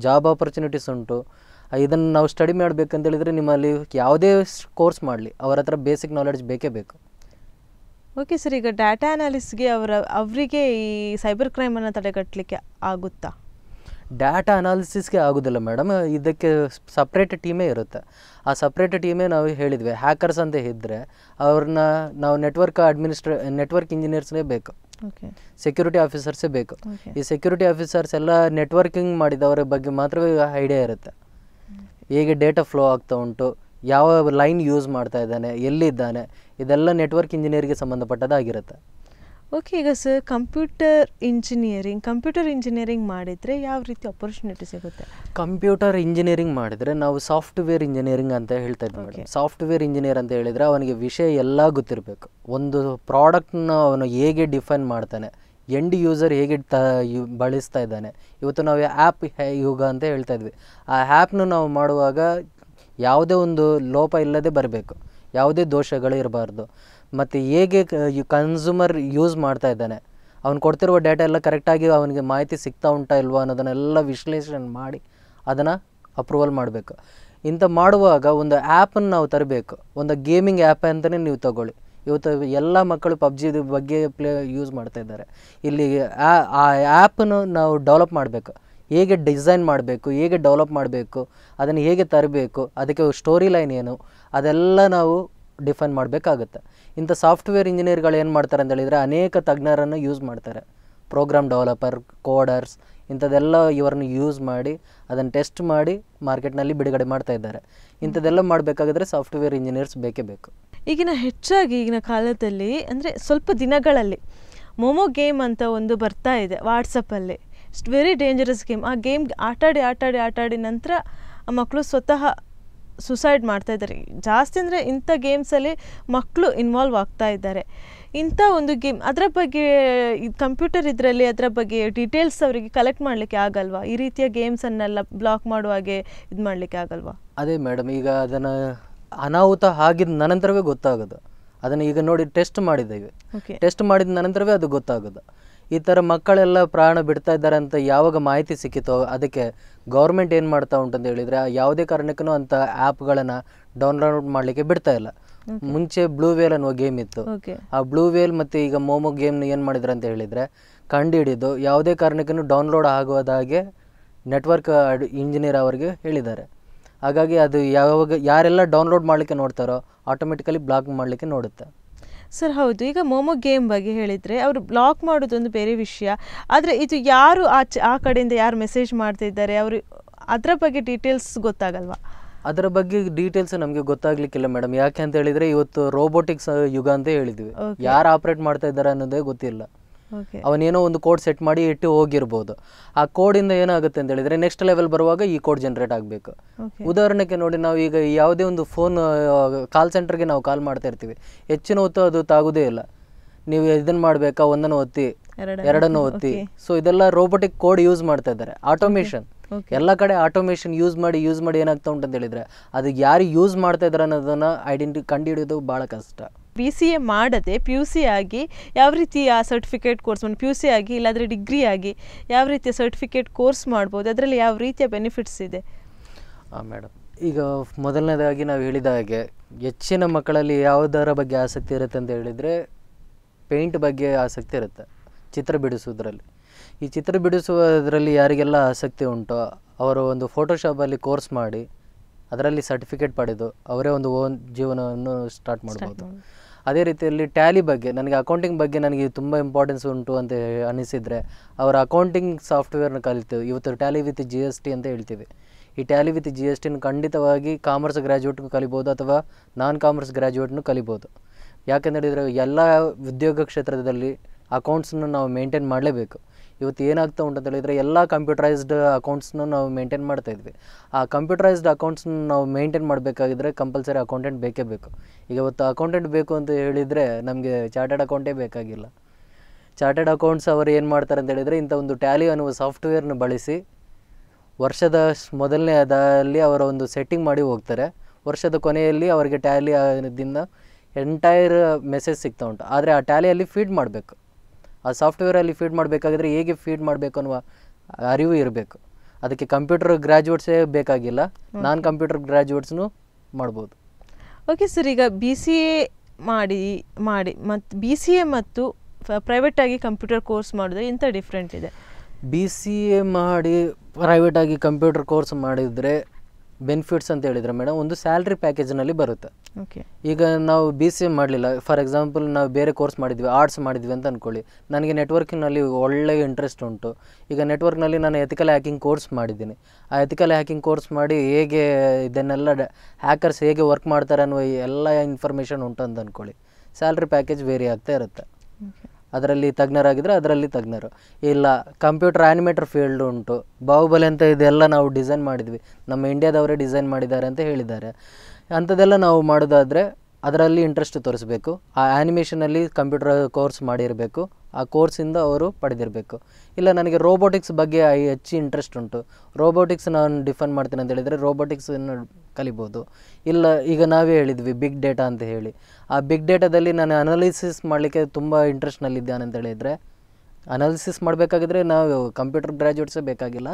ಜಾಬ್ ಆಪರ್ಚುನಿಟೀಸ್ ಉಂಟು. ಇದನ್ನು ನಾವು ಸ್ಟಡಿ ಮಾಡಬೇಕಂತ ಹೇಳಿದರೆ ನಿಮ್ಮಲ್ಲಿ ಯಾವುದೇ ಕೋರ್ಸ್ ಮಾಡಲಿ. ಅವರ ಹತ್ರ ಬೇಸಿಕ್ ನಾಲೆಡ್ಜ್ ಬೇಕೇ ಬೇಕು. ಓಕೆ ಸರ್ ಈಗ ಡಾಟಾ ಅನಾಲಿಸ್ಗೆ ಅವರ ಅವರಿಗೆ ಈ ಸೈಬರ್ ಕ್ರೈಮನ್ನು ತಡೆಗಟ್ಟಲಿಕ್ಕೆ ಆಗುತ್ತಾ? ಡಾಟಾ ಅನಾಲಿಸಿಸ್ಗೆ ಆಗೋದಿಲ್ಲ ಮೇಡಮ್ ಇದಕ್ಕೆ ಸಪ್ರೇಟ್ ಟೀಮೇ ಇರುತ್ತೆ. ಆ ಸಪ್ರೇಟ್ ಟೀಮೇ ನಾವು ಹೇಳಿದ್ವಿ ಹ್ಯಾಕರ್ಸ್ ಅಂತ ಇದ್ದರೆ ಅವ್ರನ್ನ ನಾವು ನೆಟ್ವರ್ಕ್ ಅಡ್ಮಿನಿಸ್ಟ್ರೇ ನೆಟ್ವರ್ಕ್ ಇಂಜಿನಿಯರ್ಸ್ನೇ ಬೇಕು. ಓಕೆ ಸೆಕ್ಯೂರಿಟಿ ಆಫೀಸರ್ಸೇ ಬೇಕು. ಈ ಸೆಕ್ಯೂರಿಟಿ ಆಫೀಸರ್ಸ್ ಎಲ್ಲ ನೆಟ್ವರ್ಕಿಂಗ್ ಮಾಡಿದವರ ಬಗ್ಗೆ ಮಾತ್ರವೇ ಐಡಿಯಾ ಇರುತ್ತೆ. ಹೇಗೆ ಡೇಟಾ ಫ್ಲೋ ಆಗ್ತಾ ಉಂಟು ಯಾವ ಲೈನ್ ಯೂಸ್ ಮಾಡ್ತಾ ಇದ್ದಾನೆ ಎಲ್ಲಿದ್ದಾನೆ ಇದೆಲ್ಲ ನೆಟ್ವರ್ಕ್ ಇಂಜಿನಿಯರಿಗೆ ಸಂಬಂಧಪಟ್ಟದಾಗಿರುತ್ತೆ. ಓಕೆ ಈಗ sir computer engineering computer engineering ಮಾಡಿದರೆ ಯಾವ ರೀತಿ ಅಪರ್ಚುನಿಟಿ ಸಿಗುತ್ತೆ? ಕಂಪ್ಯೂಟರ್ ಇಂಜಿನಿಯರಿಂಗ್ ಮಾಡಿದರೆ ನಾವು ಸಾಫ್ಟ್ವೇರ್ ಇಂಜಿನಿಯರಿಂಗ್ ಅಂತ ಹೇಳ್ತಾ ಇದ್ವಿ ಮೇಡಮ್ ಸಾಫ್ಟ್ವೇರ್ ಇಂಜಿನಿಯರ್ ಅಂತ ಹೇಳಿದರೆ ಅವನಿಗೆ ವಿಷಯ ಎಲ್ಲ ಗೊತ್ತಿರಬೇಕು. ಒಂದು ಪ್ರಾಡಕ್ಟ್ನ ಅವನು ಹೇಗೆ ಡಿಫೈನ್ ಮಾಡ್ತಾನೆ ಎಂಡ್ ಯೂಸರ್ ಹೇಗೆ ತ ಯು, ಬಳಸ್ತಾ ಇದ್ದಾನೆ. ಇವತ್ತು ನಾವು ಆ್ಯಪ್ ಯುಗ ಅಂತ ಹೇಳ್ತಾ ಇದ್ವಿ. ಆ ಆ್ಯಪ್ನ ನಾವು ಮಾಡುವಾಗ ಯಾವುದೇ ಒಂದು ಲೋಪ ಇಲ್ಲದೆ ಬರಬೇಕು. ಯಾವುದೇ ದೋಷಗಳು ಇರಬಾರ್ದು. ಮತ್ತು ಹೇಗೆ ಕನ್ಸ್ಯೂಮರ್ ಯೂಸ್ ಮಾಡ್ತಾ ಇದ್ದಾನೆ. ಅವ್ನು ಕೊಡ್ತಿರುವ ಡೇಟಾ ಎಲ್ಲ ಕರೆಕ್ಟಾಗಿ ಅವನಿಗೆ ಮಾಹಿತಿ ಸಿಗ್ತಾ ಉಂಟಾ ಇಲ್ವಾ ಅನ್ನೋದನ್ನೆಲ್ಲ ವಿಶ್ಲೇಷಣೆ ಮಾಡಿ ಅದನ್ನು ಅಪ್ರೂವಲ್ ಮಾಡಬೇಕು. ಇಂಥ ಮಾಡುವಾಗ ಒಂದು ಆ್ಯಪನ್ನು ನಾವು ತರಬೇಕು. ಒಂದು ಗೇಮಿಂಗ್ ಆ್ಯಪ್ ಅಂತಲೇ ನೀವು ತಗೊಳ್ಳಿ. ಇವತ್ತು ಎಲ್ಲ ಮಕ್ಕಳು ಪಬ್ಜಿ ಬಗ್ಗೆ ಪ್ಲೇ ಯೂಸ್ ಮಾಡ್ತಾ ಇದ್ದಾರೆ. ಇಲ್ಲಿ ಆ- ಆ್ಯಪನ್ನು ನಾವು ಡೆವಲಪ್ ಮಾಡಬೇಕು. ಹೇಗೆ ಡಿಸೈನ್ ಮಾಡಬೇಕು, ಹೇಗೆ ಡೆವಲಪ್ ಮಾಡಬೇಕು, ಅದನ್ನು ಹೇಗೆ ತರಬೇಕು, ಅದಕ್ಕೆ ಸ್ಟೋರಿ ಲೈನ್ ಏನು, ಅದೆಲ್ಲ ನಾವು ಡಿಫೈನ್ ಮಾಡಬೇಕಾಗುತ್ತೆ. ಇಂಥ ಸಾಫ್ಟ್ವೇರ್ ಇಂಜಿನಿಯರ್ಗಳು ಏನು ಮಾಡ್ತಾರೆ ಅಂತ ಹೇಳಿದರೆ ಅನೇಕ ತಜ್ಞರನ್ನು ಯೂಸ್ ಮಾಡ್ತಾರೆ. ಪ್ರೋಗ್ರಾಮ್ ಡೆವಲಪರ್ ಕೋಡರ್ಸ್ ಇಂಥದ್ದೆಲ್ಲ ಇವರನ್ನು ಯೂಸ್ ಮಾಡಿ, ಅದನ್ನು ಟೆಸ್ಟ್ ಮಾಡಿ ಮಾರ್ಕೆಟ್ನಲ್ಲಿ ಬಿಡುಗಡೆ ಮಾಡ್ತಾ ಇದ್ದಾರೆ. ಇಂಥದ್ದೆಲ್ಲ ಮಾಡಬೇಕಾಗಿದ್ರೆ ಸಾಫ್ಟ್ವೇರ್ ಇಂಜಿನಿಯರ್ಸ್ ಬೇಕೇ ಬೇಕು. ಈಗಿನ ಹೆಚ್ಚಾಗಿ ಈಗಿನ ಕಾಲದಲ್ಲಿ ಅಂದರೆ ಸ್ವಲ್ಪ ದಿನಗಳಲ್ಲಿ ಮೊಮೋ ಗೇಮ್ ಅಂತ ಒಂದು ಬರ್ತಾ ಇದೆ ವಾಟ್ಸಪ್ಪಲ್ಲಿ ಇಟ್ಸ್ ವೆರಿ ಡೇಂಜರಸ್ ಗೇಮ್ ಆ ಗೇಮ್ ಆಟಾಡಿ ಆಟಾಡಿ ಆಟಾಡಿ ನಂತರ ಆ ಮಕ್ಕಳು ಸ್ವತಃ ಸುಸೈಡ್ ಮಾಡ್ತಾ ಇದ್ದಾರೆ. ಜಾಸ್ತಿ ಅಂದರೆ ಇಂಥ ಗೇಮ್ಸಲ್ಲಿ ಮಕ್ಕಳು ಇನ್ವಾಲ್ವ್ ಆಗ್ತಾ ಇದ್ದಾರೆ. ಇಂಥ ಒಂದು ಗೇಮ್ ಅದರ ಬಗ್ಗೆ ಕಂಪ್ಯೂಟರ್ ಇದರಲ್ಲಿ ಅದರ ಬಗ್ಗೆ ಡೀಟೇಲ್ಸ್ ಅವರಿಗೆ ಕಲೆಕ್ಟ್ ಮಾಡಲಿಕ್ಕೆ ಆಗಲ್ವಾ? ಈ ರೀತಿಯ ಗೇಮ್ಸನ್ನೆಲ್ಲ ಬ್ಲಾಕ್ ಮಾಡುವಾಗೆ ಇದು ಮಾಡಲಿಕ್ಕೆ ಆಗಲ್ವಾ? ಅದೇ ಮೇಡಮ್ ಈಗ ಅದನ್ನು ಅನಾಹುತ ಆಗಿದ ನಂತರವೇ ಗೊತ್ತಾಗೋದು. ಅದನ್ನು ಈಗ ನೋಡಿ ಟೆಸ್ಟ್ ಮಾಡಿದ್ದೇವೆ. ಟೆಸ್ಟ್ ಮಾಡಿದ ನಂತರವೇ ಅದು ಗೊತ್ತಾಗೋದು. ಈ ಥರ ಮಕ್ಕಳೆಲ್ಲ ಪ್ರಾಣ ಬಿಡ್ತಾ ಇದ್ದಾರೆ ಅಂತ ಯಾವಾಗ ಮಾಹಿತಿ ಸಿಕ್ಕಿತೋ ಅದಕ್ಕೆ ಗೌರ್ಮೆಂಟ್ ಏನು ಮಾಡ್ತಾ ಉಂಟಂತ ಹೇಳಿದರೆ ಯಾವುದೇ ಕಾರಣಕ್ಕೂ ಅಂಥ ಆ್ಯಪ್ಗಳನ್ನು ಡೌನ್ಲೋಡ್ ಮಾಡಲಿಕ್ಕೆ ಬಿಡ್ತಾ ಇಲ್ಲ. ಮುಂಚೆ ಬ್ಲೂ ವೇಲ್ ಅನ್ನುವ ಗೇಮ್ ಇತ್ತು. ಆ ಬ್ಲೂ ವೇಲ್ ಮತ್ತು ಈಗ ಮೋಮೋ ಗೇಮ್ನ ಏನು ಮಾಡಿದ್ರು ಅಂತ ಹೇಳಿದರೆ ಕಂಡುಹಿಡಿದು ಯಾವುದೇ ಕಾರಣಕ್ಕೂ ಡೌನ್ಲೋಡ್ ಆಗುವುದಾಗೆ ನೆಟ್ವರ್ಕ್ ಇಂಜಿನಿಯರ್ ಅವರಿಗೆ ಹೇಳಿದ್ದಾರೆ. ಹಾಗಾಗಿ ಅದು ಯಾವಾಗ ಯಾರೆಲ್ಲ ಡೌನ್ಲೋಡ್ ಮಾಡಲಿಕ್ಕೆ ನೋಡ್ತಾರೋ ಆಟೋಮೆಟಿಕಲಿ ಬ್ಲಾಕ್ ಮಾಡಲಿಕ್ಕೆ ನೋಡುತ್ತೆ. ಸರ್ ಹೌದು. ಈಗ ಮೋಮೋ ಗೇಮ್ ಬಗ್ಗೆ ಹೇಳಿದರೆ ಅವರು ಬ್ಲಾಕ್ ಮಾಡೋದೊಂದು ಬೇರೆ ವಿಷಯ. ಆದರೆ ಇದು ಯಾರು ಆಚೆ ಆ ಕಡೆಯಿಂದ ಯಾರು ಮೆಸೇಜ್ ಮಾಡ್ತಿದ್ದಾರೆ ಅವರು ಅದರ ಬಗ್ಗೆ ಡೀಟೇಲ್ಸ್ ಗೊತ್ತಾಗಲ್ವಾ? ಅದರ ಬಗ್ಗೆ ಡೀಟೇಲ್ಸ್ ನಮಗೆ ಗೊತ್ತಾಗ್ಲಿಕ್ಕಿಲ್ಲ ಮೇಡಮ್ ಯಾಕೆ ಅಂತ ಹೇಳಿದರೆ ಇವತ್ತು ರೋಬೋಟಿಕ್ಸ್ ಯುಗ ಅಂತ ಹೇಳಿದ್ವಿ. ಯಾರು ಆಪ್ರೇಟ್ ಮಾಡ್ತಾ ಇದ್ದಾರೆ ಅನ್ನೋದೇ ಗೊತ್ತಿಲ್ಲ. ಅವನೇನೋ ಒಂದು ಕೋಡ್ ಸೆಟ್ ಮಾಡಿ ಇಟ್ಟು ಹೋಗಿರ್ಬೋದು. ಆ ಕೋಡಿಂದ ಏನಾಗುತ್ತೆ ಅಂತ ಹೇಳಿದ್ರೆ ನೆಕ್ಸ್ಟ್ ಲೆವೆಲ್ ಬರುವಾಗ ಈ ಕೋಡ್ ಜನರೇಟ್ ಆಗಬೇಕು. ಉದಾಹರಣೆಗೆ ನೋಡಿ ನಾವು ಈಗ ಯಾವುದೇ ಒಂದು ಫೋನ್ ಕಾಲ್ ಸೆಂಟರ್ಗೆ ನಾವು ಕಾಲ್ ಮಾಡ್ತಾ ಇರ್ತೀವಿ. ಹೆಚ್ಚಿನ ಹೊತ್ತು ಅದು ತಾಗುದೇ ಇಲ್ಲ. ನೀವು ಇದನ್ನ ಮಾಡಬೇಕಾ? ಒಂದನ್ನು ಒತ್ತಿ ಎರಡನ್ನು ಒತ್ತಿ ಸೊ ಇದೆಲ್ಲ ರೋಬೋಟಿಕ್ ಕೋಡ್ ಯೂಸ್ ಮಾಡ್ತಾ ಇದ್ದಾರೆ. ಆಟೋಮೇಷನ್ ಎಲ್ಲ ಕಡೆ ಆಟೋಮೇಷನ್ ಯೂಸ್ ಮಾಡಿ ಯೂಸ್ ಮಾಡಿ ಏನಾಗ್ತಾ ಉಂಟು ಅಂತ ಹೇಳಿದ್ರೆ ಅದಕ್ಕೆ ಯಾರು ಯೂಸ್ ಮಾಡ್ತಾ ಇದ್ದಾರೆ ಅನ್ನೋದನ್ನ ಐಡೆಂಟಿ ಕಂಡುಹಿಡಿಯೋದು ಭಾಳ ಕಷ್ಟ. ಬಿ ಸಿ ಎ ಮಾಡದೆ ಪಿ ಯು ಸಿ ಆಗಿ ಯಾವ ರೀತಿ ಆ ಸರ್ಟಿಫಿಕೇಟ್ ಕೋರ್ಸ್ ಮಾಡಿ ಪಿ ಯು ಸಿ ಆಗಿ ಇಲ್ಲಾಂದರೆ ಡಿಗ್ರಿ ಆಗಿ ಯಾವ ರೀತಿಯ ಸರ್ಟಿಫಿಕೇಟ್ ಕೋರ್ಸ್ ಮಾಡ್ಬೋದು? ಅದರಲ್ಲಿ ಯಾವ ರೀತಿಯ ಬೆನಿಫಿಟ್ಸ್ ಇದೆ? ಮೇಡಮ್ ಈಗ ಮೊದಲನೇದಾಗಿ ನಾವು ಹೇಳಿದ ಹಾಗೆ ಹೆಚ್ಚಿನ ಮಕ್ಕಳಲ್ಲಿ ಯಾವುದರ ಬಗ್ಗೆ ಆಸಕ್ತಿ ಇರುತ್ತೆ ಅಂತ ಹೇಳಿದರೆ ಪೇಂಟ್ ಬಗ್ಗೆ ಆಸಕ್ತಿ ಇರುತ್ತೆ ಚಿತ್ರ ಬಿಡಿಸೋದ್ರಲ್ಲಿ ಈ ಚಿತ್ರ ಬಿಡಿಸುವುದರಲ್ಲಿ ಯಾರಿಗೆಲ್ಲ ಆಸಕ್ತಿ ಉಂಟೋ ಅವರು ಒಂದು ಫೋಟೋಶಾಪಲ್ಲಿ ಕೋರ್ಸ್ ಮಾಡಿ ಅದರಲ್ಲಿ ಸರ್ಟಿಫಿಕೇಟ್ ಪಡೆದು ಅವರೇ ಒಂದು ಓನ್ ಜೀವನವನ್ನು ಸ್ಟಾರ್ಟ್ ಮಾಡ್ಬೋದು. ಅದೇ ರೀತಿಯಲ್ಲಿ ಟ್ಯಾಲಿ ಬಗ್ಗೆ, ನನಗೆ ಅಕೌಂಟಿಂಗ್ ಬಗ್ಗೆ ನನಗೆ ತುಂಬ ಇಂಪಾರ್ಟೆನ್ಸ್ ಉಂಟು ಅಂತ ಅನಿಸಿದರೆ, ಅವರ ಅಕೌಂಟಿಂಗ್ ಸಾಫ್ಟ್ವೇರ್ನ ಕಲಿತು, ಇವತ್ತು Tally with G S T ಅಂತ ಹೇಳ್ತೀವಿ. ಈ ಟ್ಯಾಲಿ ವಿತ್ ಜಿ ಎಸ್ ಟಿನ ಖಂಡಿತವಾಗಿ ಕಾಮರ್ಸ್ ಗ್ರ್ಯಾಜುಯೇಟ್ಗೂ ಕಲಿಬೋದು ಅಥವಾ ನಾನ್ ಕಾಮರ್ಸ್ ಗ್ರ್ಯಾಜುಯೇಟ್ನು ಕಲಿಬೋದು. ಯಾಕೆಂದರೆ ಎಲ್ಲ ಉದ್ಯೋಗ ಕ್ಷೇತ್ರದಲ್ಲಿ ಅಕೌಂಟ್ಸನ್ನು ನಾವು ಮೇಂಟೈನ್ ಮಾಡಲೇಬೇಕು. ಇವತ್ತು ಏನಾಗ್ತಾ ಉಂಟು ಅಂತ ಹೇಳಿದರೆ ಎಲ್ಲ ಕಂಪ್ಯೂಟರೈಸ್ಡ್ ಅಕೌಂಟ್ಸ್ನ ನಾವು ಮೇಂಟೈನ್ ಮಾಡ್ತಾ ಇದ್ವಿ. ಆ ಕಂಪ್ಯೂಟರೈಸ್ಡ್ ಅಕೌಂಟ್ಸ್ನ ನಾವು ಮೇಂಟೈನ್ ಮಾಡಬೇಕಾಗಿದ್ರೆ ಕಂಪಲ್ಸರಿ ಅಕೌಂಟೆಂಟ್ ಬೇಕೇ ಬೇಕು. ಈಗ ಇವತ್ತು ಅಕೌಂಟೆಂಟ್ ಬೇಕು ಅಂತ ಹೇಳಿದರೆ ನಮಗೆ ಚಾರ್ಟೆಡ್ ಅಕೌಂಟೇ ಬೇಕಾಗಿಲ್ಲ. ಚಾರ್ಟೆಡ್ ಅಕೌಂಟ್ಸ್ ಅವರು ಏನು ಮಾಡ್ತಾರೆ ಅಂತ ಹೇಳಿದರೆ ಇಂಥ ಒಂದು ಟ್ಯಾಲಿ ಅನ್ನುವ ಸಾಫ್ಟ್ವೇರ್ನ ಬಳಸಿ ವರ್ಷದ ಮೊದಲನೇ ಅದಲ್ಲಿ ಅವರ ಒಂದು ಸೆಟ್ಟಿಂಗ್ ಮಾಡಿ ಹೋಗ್ತಾರೆ. ವರ್ಷದ ಕೊನೆಯಲ್ಲಿ ಅವರಿಗೆ ಟ್ಯಾಲಿ ದಿಂದ ಎಂಟೈರ್ ಮೆಸೇಜ್ ಸಿಗ್ತಾ ಉಂಟು. ಆದರೆ ಆ ಟ್ಯಾಲಿಯಲ್ಲಿ ಫೀಡ್ ಮಾಡಬೇಕು. ಆ ಸಾಫ್ಟ್ವೇರಲ್ಲಿ ಫೀಡ್ ಮಾಡಬೇಕಾಗಿದ್ರೆ ಹೇಗೆ ಫೀಡ್ ಮಾಡಬೇಕು ಅನ್ನುವ ಅರಿವು ಇರಬೇಕು. ಅದಕ್ಕೆ ಕಂಪ್ಯೂಟರ್ ಗ್ರ್ಯಾಜುಯೇಟ್ಸೇ ಬೇಕಾಗಿಲ್ಲ. ನಾನ್ ಕಂಪ್ಯೂಟರ್ ಗ್ರ್ಯಾಜುಯೇಟ್ಸ್ನು ಮಾಡ್ಬೋದು. ಓಕೆ ಸರ್ ಈಗ ಬಿ ಸಿ ಎ ಮಾಡಿ ಮಾಡಿ ಮತ್ತು ಬಿ ಸಿ ಎ ಮತ್ತು ಪ್ರೈವೇಟಾಗಿ ಕಂಪ್ಯೂಟರ್ ಕೋರ್ಸ್ ಮಾಡಿದ್ರೆ ಇಂಥ ಡಿಫ್ರೆಂಟ್ ಇದೆ? ಬಿ ಸಿ ಎ ಮಾಡಿ ಪ್ರೈವೇಟಾಗಿ ಕಂಪ್ಯೂಟರ್ ಕೋರ್ಸ್ ಮಾಡಿದರೆ ಬೆನಿಫಿಟ್ಸ್ ಅಂತ ಹೇಳಿದರೆ ಮೇಡಮ್ ಒಂದು ಸ್ಯಾಲ್ರಿ ಪ್ಯಾಕೇಜ್ನಲ್ಲಿ ಬರುತ್ತೆ. ಓಕೆ ಈಗ ನಾವು ಬಿ ಸಿ ಎ ಮಾಡಲಿಲ್ಲ. ಫಾರ್ ಎಕ್ಸಾಂಪಲ್ ನಾವು ಬೇರೆ ಕೋರ್ಸ್ ಮಾಡಿದ್ವಿ ಆರ್ಟ್ಸ್ ಮಾಡಿದ್ವಿ ಅಂತ ಅಂದ್ಕೊಳ್ಳಿ ನನಗೆ ನೆಟ್ವರ್ಕಿಂಗ್ನಲ್ಲಿ ಒಳ್ಳೆಯ ಇಂಟ್ರೆಸ್ಟ್ ಉಂಟು. ಈಗ ನೆಟ್ವರ್ಕ್ನಲ್ಲಿ ನಾನು ಎಥಿಕಲ್ ಹ್ಯಾಕಿಂಗ್ ಕೋರ್ಸ್ ಮಾಡಿದ್ದೀನಿ. ಆ ಎಥಿಕಲ್ ಹ್ಯಾಕಿಂಗ್ ಕೋರ್ಸ್ ಮಾಡಿ ಹೇಗೆ ಇದನ್ನೆಲ್ಲ ಹ್ಯಾಕರ್ಸ್ ಹೇಗೆ ವರ್ಕ್ ಮಾಡ್ತಾರೆ ಅನ್ನುವ ಈ ಎಲ್ಲ ಇನ್ಫಾರ್ಮೇಷನ್ ಉಂಟು ಅಂತ ಅಂದ್ಕೊಳ್ಳಿ ಸ್ಯಾಲ್ರಿ ಪ್ಯಾಕೇಜ್ ವೇರಿ ಆಗ್ತಾ ಇರುತ್ತೆ. ಅದರಲ್ಲಿ ತಜ್ಞರಾಗಿದ್ದರೆ ಅದರಲ್ಲಿ ತಜ್ಞರು. ಇಲ್ಲ, ಕಂಪ್ಯೂಟರ್ ಆ್ಯನಿಮೇಟರ್ ಫೀಲ್ಡ್ ಉಂಟು. ಬಾಹುಬಲಿ ಅಂತ ಇದೆಲ್ಲ ನಾವು ಡಿಸೈನ್ ಮಾಡಿದ್ವಿ. ನಮ್ಮ ಇಂಡಿಯಾದವರೇ ಡಿಸೈನ್ ಮಾಡಿದ್ದಾರೆ ಅಂತ ಹೇಳಿದ್ದಾರೆ. ಅಂಥದ್ದೆಲ್ಲ ನಾವು ಮಾಡೋದಾದರೆ ಅದರಲ್ಲಿ ಇಂಟ್ರೆಸ್ಟ್ ತೋರಿಸ್ಬೇಕು. ಆ ಆ್ಯನಿಮೇಷನಲ್ಲಿ ಕಂಪ್ಯೂಟರ್ ಕೋರ್ಸ್ ಮಾಡಿರಬೇಕು. ಆ ಕೋರ್ಸಿಂದ ಅವರು ಪಡೆದಿರಬೇಕು. ಇಲ್ಲ, ನನಗೆ ರೋಬೋಟಿಕ್ಸ್ ಬಗ್ಗೆ ಹೆಚ್ಚು ಇಂಟ್ರೆಸ್ಟ್ ಉಂಟು. ರೋಬೋಟಿಕ್ಸ್ ನಾನು ಡಿಫೈನ್ ಮಾಡ್ತೀನಿ ಅಂತ ಹೇಳಿದರೆ ರೋಬೋಟಿಕ್ಸನ್ನು ಕಲಿಬೋದು. ಇಲ್ಲ, ಈಗ ನಾವೇ ಹೇಳಿದ್ವಿ ಬಿಗ್ ಡೇಟಾ ಅಂತ ಹೇಳಿ. ಆ ಬಿಗ್ ಡೇಟಾದಲ್ಲಿ ನಾನು ಅನಾಲಿಸಿಸ್ ಮಾಡಲಿಕ್ಕೆ ತುಂಬ ಇಂಟ್ರೆಸ್ಟ್ನಲ್ಲಿದ್ದಾನೆ ಅಂತ ಹೇಳಿದರೆ ಅನಾಲಿಸಿಸ್ ಮಾಡಬೇಕಾಗಿದ್ರೆ ನಾವು ಕಂಪ್ಯೂಟರ್ ಗ್ರ್ಯಾಜುಯೇಟ್ಸೇ ಬೇಕಾಗಿಲ್ಲ.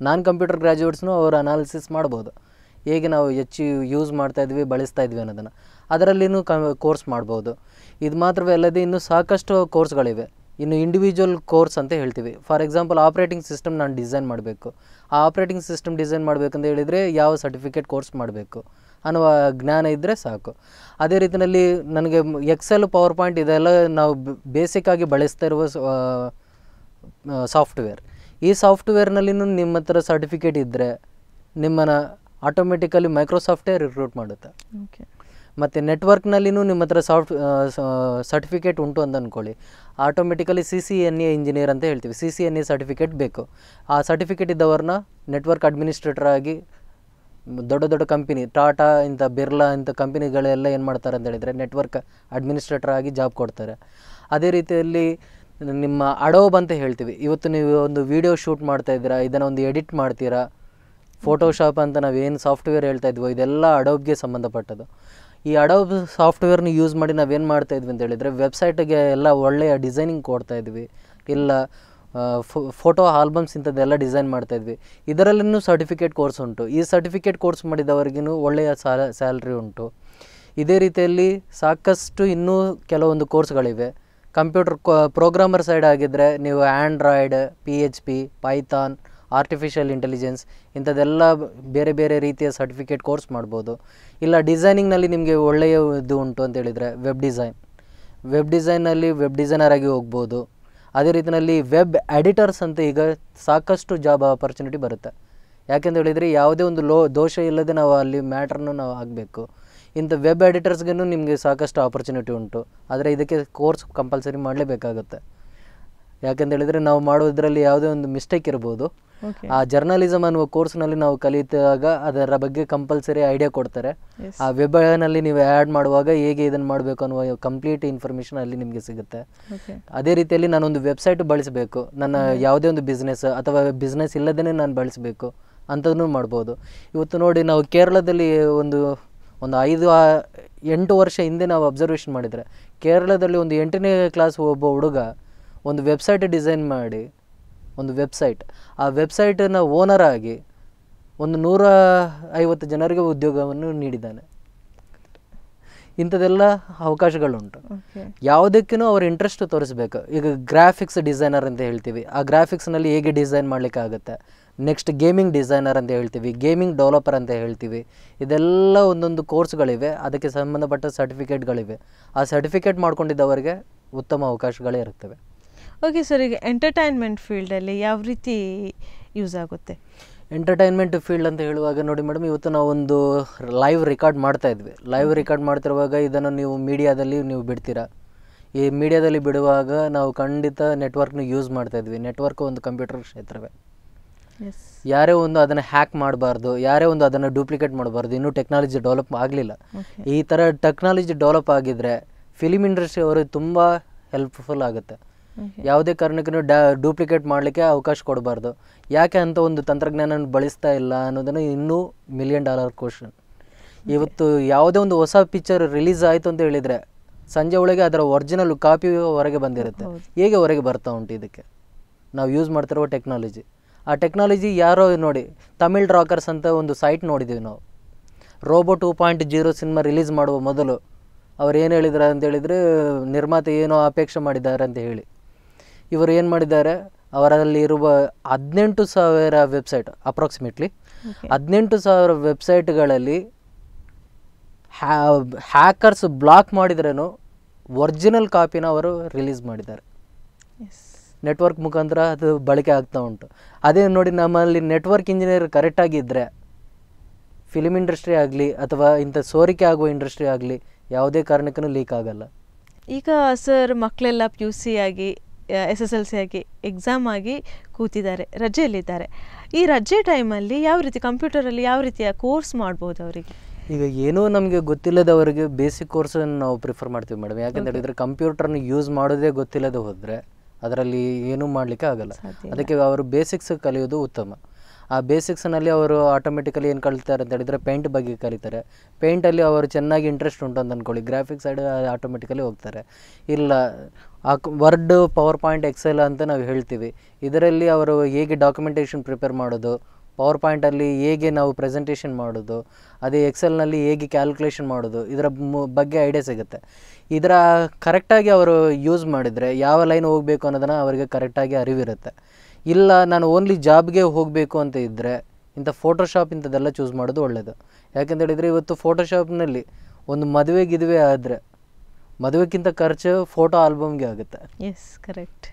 ನಾನ್ ಕಂಪ್ಯೂಟರ್ ಗ್ರ್ಯಾಜುಯೇಟ್ಸ್ನೂ ಅವರು ಅನಾಲಿಸಿಸ್ ಮಾಡ್ಬೋದು. ಹೇಗೆ ನಾವು ಹೆಚ್ಚು ಯೂಸ್ ಮಾಡ್ತಾ ಇದ್ವಿ, ಬಳಸ್ತಾ ಇದ್ವಿ ಅನ್ನೋದನ್ನು. ಅದರಲ್ಲಿನೂ ಕ ಕೋರ್ಸ್ ಮಾಡ್ಬೋದು. ಇದು ಮಾತ್ರವೇ ಅಲ್ಲದೆ ಇನ್ನೂ ಸಾಕಷ್ಟು ಕೋರ್ಸ್ಗಳಿವೆ ಇನ್ನು ಇಂಡಿವಿಜುವಲ್ ಕೋರ್ಸ್ ಅಂತ ಹೇಳ್ತೀವಿ. ಫಾರ್ ಎಕ್ಸಾಂಪಲ್ ಆಪ್ರೇಟಿಂಗ್ ಸಿಸ್ಟಮ್ ನಾನು ಡಿಸೈನ್ ಮಾಡಬೇಕು. ಆ ಆಪ್ರೇಟಿಂಗ್ ಸಿಸ್ಟಮ್ ಡಿಸೈನ್ ಮಾಡಬೇಕಂತ ಹೇಳಿದರೆ ಯಾವ ಸರ್ಟಿಫಿಕೇಟ್ ಕೋರ್ಸ್ ಮಾಡಬೇಕು? ಅನ್ನುವ ಜ್ಞಾನ ಇದ್ದರೆ ಸಾಕು. ಅದೇ ರೀತಿಯಲ್ಲಿ ನನಗೆ ಎಕ್ಸೆಲ್ ಪವರ್ ಪಾಯಿಂಟ್ ಇದೆಲ್ಲ ನಾವು ಬೇಸಿಕ್ಕಾಗಿ ಬಳಸ್ತಾ ಇರುವ ಸಾಫ್ಟ್ವೇರ್ ಈ ಸಾಫ್ಟ್ವೇರ್ನಲ್ಲಿನೂ ನಿಮ್ಮ ಹತ್ರ ಸರ್ಟಿಫಿಕೇಟ್ ಇದ್ದರೆ ನಿಮ್ಮನ್ನು ಆಟೋಮೆಟಿಕಲಿ ಮೈಕ್ರೋಸಾಫ್ಟೇ ರಿಕ್ರೂಟ್ ಮಾಡುತ್ತೆ. ಓಕೆ ಮತ್ತು ನೆಟ್ವರ್ಕ್ನಲ್ಲಿನೂ ನಿಮ್ಮ ಹತ್ರ ಸಾಫ್ಟ್ ಸರ್ಟಿಫಿಕೇಟ್ ಉಂಟು ಅಂತ ಅಂದ್ಕೊಳ್ಳಿ automatically C C N A engineer ಅಂತ ಹೇಳ್ತೀವಿ. C C N A certificate ಬೇಕು. ಆ ಸರ್ಟಿಫಿಕೇಟ್ ಇದ್ದವ್ರನ್ನ ನೆಟ್ವರ್ಕ್ ಅಡ್ಮಿನಿಸ್ಟ್ರೇಟರ್ ಆಗಿ ದೊಡ್ಡ ದೊಡ್ಡ ಕಂಪನಿ, ಟಾಟಾ ಇಂಥ ಬಿರ್ಲಾ ಇಂಥ ಕಂಪನಿಗಳೆಲ್ಲ ಏನು ಮಾಡ್ತಾರೆ ಅಂತ ಹೇಳಿದರೆ ನೆಟ್ವರ್ಕ್ ಅಡ್ಮಿನಿಸ್ಟ್ರೇಟರ್ ಆಗಿ ಜಾಬ್ ಕೊಡ್ತಾರೆ. ಅದೇ ರೀತಿಯಲ್ಲಿ ನಿಮ್ಮ ಅಡೋಬ್ ಅಂತ ಹೇಳ್ತೀವಿ. ಇವತ್ತು ನೀವು ಒಂದು ವಿಡಿಯೋ ಶೂಟ್ ಮಾಡ್ತಾ ಇದ್ದೀರಾ, ಇದನ್ನು ಒಂದು ಎಡಿಟ್ ಮಾಡ್ತೀರಾ? ಫೋಟೋಶಾಪ್ ಅಂತ ನಾವು ಏನು ಸಾಫ್ಟ್ವೇರ್ ಹೇಳ್ತಾ ಇದ್ವೋ, ಇದೆಲ್ಲ ಅಡೋಬ್ಗೆ ಸಂಬಂಧಪಟ್ಟದ್ದು. ಈ ಅಡೋಬ್ ಸಾಫ್ಟ್ವೇರ್ನ ಯೂಸ್ ಮಾಡಿ ನಾವೇನು ಮಾಡ್ತಾ ಇದ್ವಿ ಅಂತ ಹೇಳಿದರೆ ವೆಬ್ಸೈಟ್ಗೆ ಎಲ್ಲ ಒಳ್ಳೆಯ ಡಿಸೈನಿಂಗ್ ಕೊಡ್ತಾ ಇದ್ವಿ. ಇಲ್ಲ ಫೋಟೋ ಆಲ್ಬಮ್ಸ್ ಇಂಥದ್ದೆಲ್ಲ ಡಿಸೈನ್ ಮಾಡ್ತಾಯಿದ್ವಿ ಇದರಲ್ಲಿನೂ ಸರ್ಟಿಫಿಕೇಟ್ ಕೋರ್ಸ್ ಉಂಟು. ಈ ಸರ್ಟಿಫಿಕೇಟ್ ಕೋರ್ಸ್ ಮಾಡಿದವರಿಗೂ ಒಳ್ಳೆಯ ಸ್ಯಾಲ್ರಿ ಉಂಟು. ಇದೇ ರೀತಿಯಲ್ಲಿ ಸಾಕಷ್ಟು ಇನ್ನೂ ಕೆಲವೊಂದು ಕೋರ್ಸ್ಗಳಿವೆ ಕಂಪ್ಯೂಟರ್ ಪ್ರೋಗ್ರಾಮರ್ ಸೈಡ್ ಆಗಿದ್ದರೆ ನೀವು Android P H P Python artificial intelligence ಇಂಥದ್ದೆಲ್ಲ ಬೇರೆ ಬೇರೆ ರೀತಿಯ ಸರ್ಟಿಫಿಕೇಟ್ ಕೋರ್ಸ್ ಮಾಡ್ಬೋದು. ಇಲ್ಲ ಡಿಸೈನಿಂಗ್ನಲ್ಲಿ ನಿಮಗೆ ಒಳ್ಳೆಯ ಇದು ಉಂಟು ಅಂತ ಹೇಳಿದರೆ ವೆಬ್ ಡಿಸೈನ್ ವೆಬ್ ಡಿಸೈನಲ್ಲಿ ವೆಬ್ ಡಿಸೈನರ್ ಆಗಿ ಹೋಗ್ಬೋದು. ಅದೇ ರೀತಿಯಲ್ಲಿ ವೆಬ್ ಎಡಿಟರ್ಸ್ ಅಂತ ಈಗ ಸಾಕಷ್ಟು ಜಾಬ್ ಆಪರ್ಚುನಿಟಿ ಬರುತ್ತೆ. ಯಾಕೆಂತ ಹೇಳಿದರೆ ಯಾವುದೇ ಒಂದು ಲೋ, ದೋಷ ಇಲ್ಲದೆ ನಾವು ಅಲ್ಲಿ ಮ್ಯಾಟ್ರನ್ನು ನಾವು ಆಗಬೇಕು ಇಂಥ ವೆಬ್ ಎಡಿಟರ್ಸ್ಗೂ ನಿಮಗೆ ಸಾಕಷ್ಟು ಆಪರ್ಚುನಿಟಿ ಉಂಟು. ಆದರೆ ಇದಕ್ಕೆ ಕೋರ್ಸ್ ಕಂಪಲ್ಸರಿ ಮಾಡಲೇಬೇಕಾಗುತ್ತೆ. ಯಾಕೆಂತ ಹೇಳಿದ್ರೆ ನಾವು ಮಾಡೋದ್ರಲ್ಲಿ ಯಾವುದೇ ಒಂದು ಮಿಸ್ಟೇಕ್ ಇರ್ಬೋದು. ಆ ಜರ್ನಲಿಸಮ್ ಅನ್ನುವ ಕೋರ್ಸ್ನಲ್ಲಿ ನಾವು ಕಲಿತಾಗ ಅದರ ಬಗ್ಗೆ ಕಂಪಲ್ಸರಿ ಐಡಿಯಾ ಕೊಡ್ತಾರೆ. ಆ ವೆಬ್ನಲ್ಲಿ ನೀವು ಆ್ಯಡ್ ಮಾಡುವಾಗ ಹೇಗೆ ಇದನ್ನು ಮಾಡಬೇಕು ಅನ್ನುವ ಕಂಪ್ಲೀಟ್ ಇನ್ಫಾರ್ಮೇಶನ್ ಅಲ್ಲಿ ನಿಮಗೆ ಸಿಗುತ್ತೆ. ಅದೇ ರೀತಿಯಲ್ಲಿ ನಾನು ಒಂದು ವೆಬ್ಸೈಟ್ ಬಳಸಬೇಕು. ನನ್ನ ಯಾವುದೇ ಒಂದು ಬಿಸ್ನೆಸ್ ಅಥವಾ ಬಿಸ್ನೆಸ್ ಇಲ್ಲದೇ ನಾನು ಬಳಸಬೇಕು ಅಂಥದನ್ನು ಮಾಡ್ಬೋದು. ಇವತ್ತು ನೋಡಿ ನಾವು ಕೇರಳದಲ್ಲಿ ಒಂದು ಒಂದು ಐದು ಆ- ಎಂಟು ವರ್ಷ ಹಿಂದೆ ನಾವು ಅಬ್ಸರ್ವೇಷನ್ ಮಾಡಿದರೆ ಕೇರಳದಲ್ಲಿ ಒಂದು ಎಂಟನೇ ಕ್ಲಾಸ್ ಒಬ್ಬ ಹುಡುಗ ಒಂದು ವೆಬ್ಸೈಟ್ ಡಿಸೈನ್ ಮಾಡಿ ಒಂದು ವೆಬ್ಸೈಟ್. ಆ ವೆಬ್ಸೈಟನ್ನು ಓನರ್ ಆಗಿ ಒಂದು ನೂರ ಐವತ್ತು ಜನರಿಗೆ ಉದ್ಯೋಗವನ್ನು ನೀಡಿದ್ದಾನೆ. ಇಂಥದೆಲ್ಲ ಅವಕಾಶಗಳುಂಟು. ಯಾವುದಕ್ಕೂ ಅವ್ರ ಇಂಟ್ರೆಸ್ಟ್ ತೋರಿಸ್ಬೇಕು. ಈಗ ಗ್ರಾಫಿಕ್ಸ್ ಡಿಸೈನರ್ ಅಂತ ಹೇಳ್ತೀವಿ. ಆ ಗ್ರಾಫಿಕ್ಸ್ನಲ್ಲಿ ಹೇಗೆ ಡಿಸೈನ್ ಮಾಡಲಿಕ್ಕೆ ಆಗುತ್ತೆ ನೆಕ್ಸ್ಟ್ ಗೇಮಿಂಗ್ ಡಿಸೈನರ್ ಅಂತ ಹೇಳ್ತೀವಿ. ಗೇಮಿಂಗ್ ಡೆವಲಪರ್ ಅಂತ ಹೇಳ್ತೀವಿ. ಇದೆಲ್ಲ ಒಂದೊಂದು ಕೋರ್ಸ್ಗಳಿವೆ ಅದಕ್ಕೆ ಸಂಬಂಧಪಟ್ಟ ಸರ್ಟಿಫಿಕೇಟ್ಗಳಿವೆ ಆ ಸರ್ಟಿಫಿಕೇಟ್ ಮಾಡ್ಕೊಂಡಿದ್ದವರಿಗೆ ಉತ್ತಮ ಅವಕಾಶಗಳೇ ಇರುತ್ತವೆ. ಓಕೆ ಸರ್ ಈಗ ಎಂಟರ್ಟೈನ್ಮೆಂಟ್ ಫೀಲ್ಡಲ್ಲಿ ಯಾವ ರೀತಿ ಯೂಸ್ ಆಗುತ್ತೆ? ಎಂಟರ್ಟೈನ್ಮೆಂಟ್ ಫೀಲ್ಡ್ ಅಂತ ಹೇಳುವಾಗ ನೋಡಿ ಮೇಡಮ್ ಇವತ್ತು ನಾವು ಒಂದು ಲೈವ್ ರೆಕಾರ್ಡ್ ಮಾಡ್ತಾ ಇದ್ವಿ. ಲೈವ್ ರೆಕಾರ್ಡ್ ಮಾಡ್ತಿರುವಾಗ ಇದನ್ನು ನೀವು ಮೀಡಿಯಾದಲ್ಲಿ ನೀವು ಬಿಡ್ತೀರಾ? ಈ ಮೀಡಿಯಾದಲ್ಲಿ ಬಿಡುವಾಗ ನಾವು ಖಂಡಿತ ನೆಟ್ವರ್ಕ್ನ ಯೂಸ್ ಮಾಡ್ತಾ ಇದ್ವಿ. ನೆಟ್ವರ್ಕ್ ಒಂದು ಕಂಪ್ಯೂಟರ್ ಕ್ಷೇತ್ರವೇ. ಯಾರೇ ಒಂದು ಅದನ್ನು ಹ್ಯಾಕ್ ಮಾಡಬಾರ್ದು ಯಾರೇ ಒಂದು ಅದನ್ನು ಡೂಪ್ಲಿಕೇಟ್ ಮಾಡಬಾರ್ದು ಇನ್ನೂ ಟೆಕ್ನಾಲಜಿ ಡೆವಲಪ್ ಆಗಲಿಲ್ಲ. ಈ ಥರ ಟೆಕ್ನಾಲಜಿ ಡೆವಲಪ್ ಆಗಿದ್ದರೆ ಫಿಲಿಮ್ ಇಂಡಸ್ಟ್ರಿ ಅವರಿಗೆ ತುಂಬ ಹೆಲ್ಪ್ಫುಲ್ ಆಗುತ್ತೆ. ಯಾವುದೇ ಕಾರಣಕ್ಕೂ ಡ್ಯಾ ಡೂಪ್ಲಿಕೇಟ್ ಮಾಡಲಿಕ್ಕೆ ಅವಕಾಶ ಕೊಡಬಾರ್ದು. ಯಾಕೆ ಅಂತ ಒಂದು ತಂತ್ರಜ್ಞಾನ ಬಳಸ್ತಾ ಇಲ್ಲ ಅನ್ನೋದನ್ನು ಇನ್ನೂ ಮಿಲಿಯನ್ ಡಾಲರ್ ಕ್ವಶನ್ ಇವತ್ತು ಯಾವುದೇ ಒಂದು ಹೊಸ ಪಿಕ್ಚರ್ ರಿಲೀಸ್ ಆಯಿತು ಅಂತ ಹೇಳಿದರೆ ಸಂಜೆ ಒಳಗೆ ಅದರ ಒರಿಜಿನಲ್ ಕಾಪಿ ಹೊರಗೆ ಬಂದಿರುತ್ತೆ. ಹೇಗೆ ಹೊರಗೆ ಬರ್ತಾ ಉಂಟು ಇದಕ್ಕೆ? ನಾವು ಯೂಸ್ ಮಾಡ್ತಿರುವ ಟೆಕ್ನಾಲಜಿ ಆ ಟೆಕ್ನಾಲಜಿ ಯಾರೋ ನೋಡಿ ತಮಿಳ್ ರಾಕರ್ಸ್ ಅಂತ ಒಂದು ಸೈಟ್ ನೋಡಿದ್ದೀವಿ ನಾವು. Robo two point zero cinema release ಮಾಡುವ ಮೊದಲು. ಅವ್ರು ಏನು ಹೇಳಿದ್ದಾರೆ ಅಂತ ಹೇಳಿದರೆ ನಿರ್ಮಾತೆ ಏನೋ ಅಪೇಕ್ಷೆ ಮಾಡಿದ್ದಾರೆ ಅಂತ ಹೇಳಿ. ಇವರು ಏನು ಮಾಡಿದ್ದಾರೆ ಅವರಲ್ಲಿ ಇರುವ ಹದಿನೆಂಟು ಸಾವಿರ ವೆಬ್ಸೈಟ್ ಅಪ್ರಾಕ್ಸಿಮೇಟ್ಲಿ ಹದಿನೆಂಟು ಸಾವಿರ ವೆಬ್ಸೈಟ್ಗಳಲ್ಲಿ ಹ್ಯಾಕರ್ಸ್ ಬ್ಲಾಕ್ ಮಾಡಿದ್ರೂ ಒರಿಜಿನಲ್ ಕಾಪಿನ ಅವರು ರಿಲೀಸ್ ಮಾಡಿದ್ದಾರೆ. ನೆಟ್ವರ್ಕ್ ಮುಖಾಂತರ ಅದು ಬಳಕೆ ಆಗ್ತಾ ಉಂಟು. ಅದೇ ನೋಡಿ ನಮ್ಮಲ್ಲಿ ನೆಟ್ವರ್ಕ್ ಇಂಜಿನಿಯರ್ ಕರೆಕ್ಟಾಗಿದ್ದರೆ ಫಿಲಿಮ್ ಇಂಡಸ್ಟ್ರಿ ಆಗಲಿ ಅಥವಾ ಇಂಥ ಸೋರಿಕೆ ಆಗುವ ಇಂಡಸ್ಟ್ರಿ ಆಗಲಿ ಯಾವುದೇ ಕಾರಣಕ್ಕೂ ಲೀಕ್ ಆಗಲ್ಲ. ಈಗ ಸರ್ ಮಕ್ಕಳೆಲ್ಲ ಪಿ ಯು ಸಿ ಆಗಿ ಎಸ್ ಎಸ್ ಎಲ್ ಸಿ ಆಗಿ ಎಕ್ಸಾಮ್ ಆಗಿ ಕೂತಿದ್ದಾರೆ ರಜೆಯಲ್ಲಿದ್ದಾರೆ. ಈ ರಜೆ ಟೈಮಲ್ಲಿ ಯಾವ ರೀತಿ ಕಂಪ್ಯೂಟರಲ್ಲಿ ಯಾವ ರೀತಿಯ ಕೋರ್ಸ್ ಮಾಡ್ಬೋದು ಅವರಿಗೆ? ಈಗ ಏನೋ ನಮಗೆ ಗೊತ್ತಿಲ್ಲದವರಿಗೆ ಬೇಸಿಕ್ ಕೋರ್ಸನ್ನು ನಾವು ಪ್ರಿಫರ್ ಮಾಡ್ತೀವಿ ಮೇಡಮ್ ಯಾಕಂತ ಹೇಳಿದ್ರೆ ಕಂಪ್ಯೂಟರ್ನ ಯೂಸ್ ಮಾಡೋದೇ ಗೊತ್ತಿಲ್ಲದೆ ಹೋದರೆ ಅದರಲ್ಲಿ ಏನೂ ಮಾಡಲಿಕ್ಕೆ ಆಗಲ್ಲ. ಅದಕ್ಕೆ ಅವರು ಬೇಸಿಕ್ಸ್ ಕಲಿಯೋದು ಉತ್ತಮ. ಆ ಬೇಸಿಕ್ಸ್ನಲ್ಲಿ ಅವರು ಆಟೋಮೆಟಿಕಲಿ ಏನು ಕಲಿತಾರೆ ಅಂತ ಹೇಳಿದರೆ ಪೇಂಟ್ ಬಗ್ಗೆ ಕಲಿತಾರೆ. ಪೇಂಟಲ್ಲಿ ಅವರು ಚೆನ್ನಾಗಿ ಇಂಟ್ರೆಸ್ಟ್ ಉಂಟು ಅಂತ ಅಂದ್ಕೊಳ್ಳಿ ಗ್ರಾಫಿಕ್ಸ್ ಸೈಡ್ ಆಟೋಮೆಟಿಕಲಿ ಹೋಗ್ತಾರೆ. ಇಲ್ಲ ವರ್ಡ್ ಪವರ್ ಪಾಯಿಂಟ್ ಎಕ್ಸೆಲ್ ಅಂತ ನಾವು ಹೇಳ್ತೀವಿ. ಇದರಲ್ಲಿ ಅವರು ಹೇಗೆ ಡಾಕ್ಯುಮೆಂಟೇಷನ್ ಪ್ರಿಪೇರ್ ಮಾಡೋದು ಪವರ್ ಪಾಯಿಂಟಲ್ಲಿ ಹೇಗೆ ನಾವು ಪ್ರೆಸೆಂಟೇಷನ್ ಮಾಡೋದು, ಅದೇ ಎಕ್ಸೆಲ್ನಲ್ಲಿ ಹೇಗೆ ಕ್ಯಾಲ್ಕುಲೇಷನ್ ಮಾಡೋದು, ಇದರ ಬಗ್ಗೆ ಐಡಿಯಾ ಸಿಗುತ್ತೆ. ಇದರ ಕರೆಕ್ಟಾಗಿ ಅವರು ಯೂಸ್ ಮಾಡಿದರೆ ಯಾವ ಲೈನ್ ಹೋಗಬೇಕು ಅನ್ನೋದನ್ನು ಅವರಿಗೆ ಕರೆಕ್ಟಾಗಿ ಅರಿವಿರುತ್ತೆ. ಇಲ್ಲ ನಾನು ಓನ್ಲಿ ಜಾಬ್ಗೆ ಹೋಗಬೇಕು ಅಂತ ಇದ್ದರೆ ಇಂಥ ಫೋಟೋಶಾಪ್ ಇಂಥದ್ದೆಲ್ಲ ಚೂಸ್ ಮಾಡೋದು ಒಳ್ಳೆಯದು ಯಾಕೆಂತ ಹೇಳಿದರೆ ಇವತ್ತು ಫೋಟೋಶಾಪ್ನಲ್ಲಿ ಒಂದು ಮದುವೆ ಗಿದುವೆ ಆದರೆ ಮದುವೆಗಿಂತ ಖರ್ಚು ಫೋಟೋ ಆಲ್ಬಮ್ಗೆ ಆಗುತ್ತೆ. ಎಸ್ ಕರೆಕ್ಟ್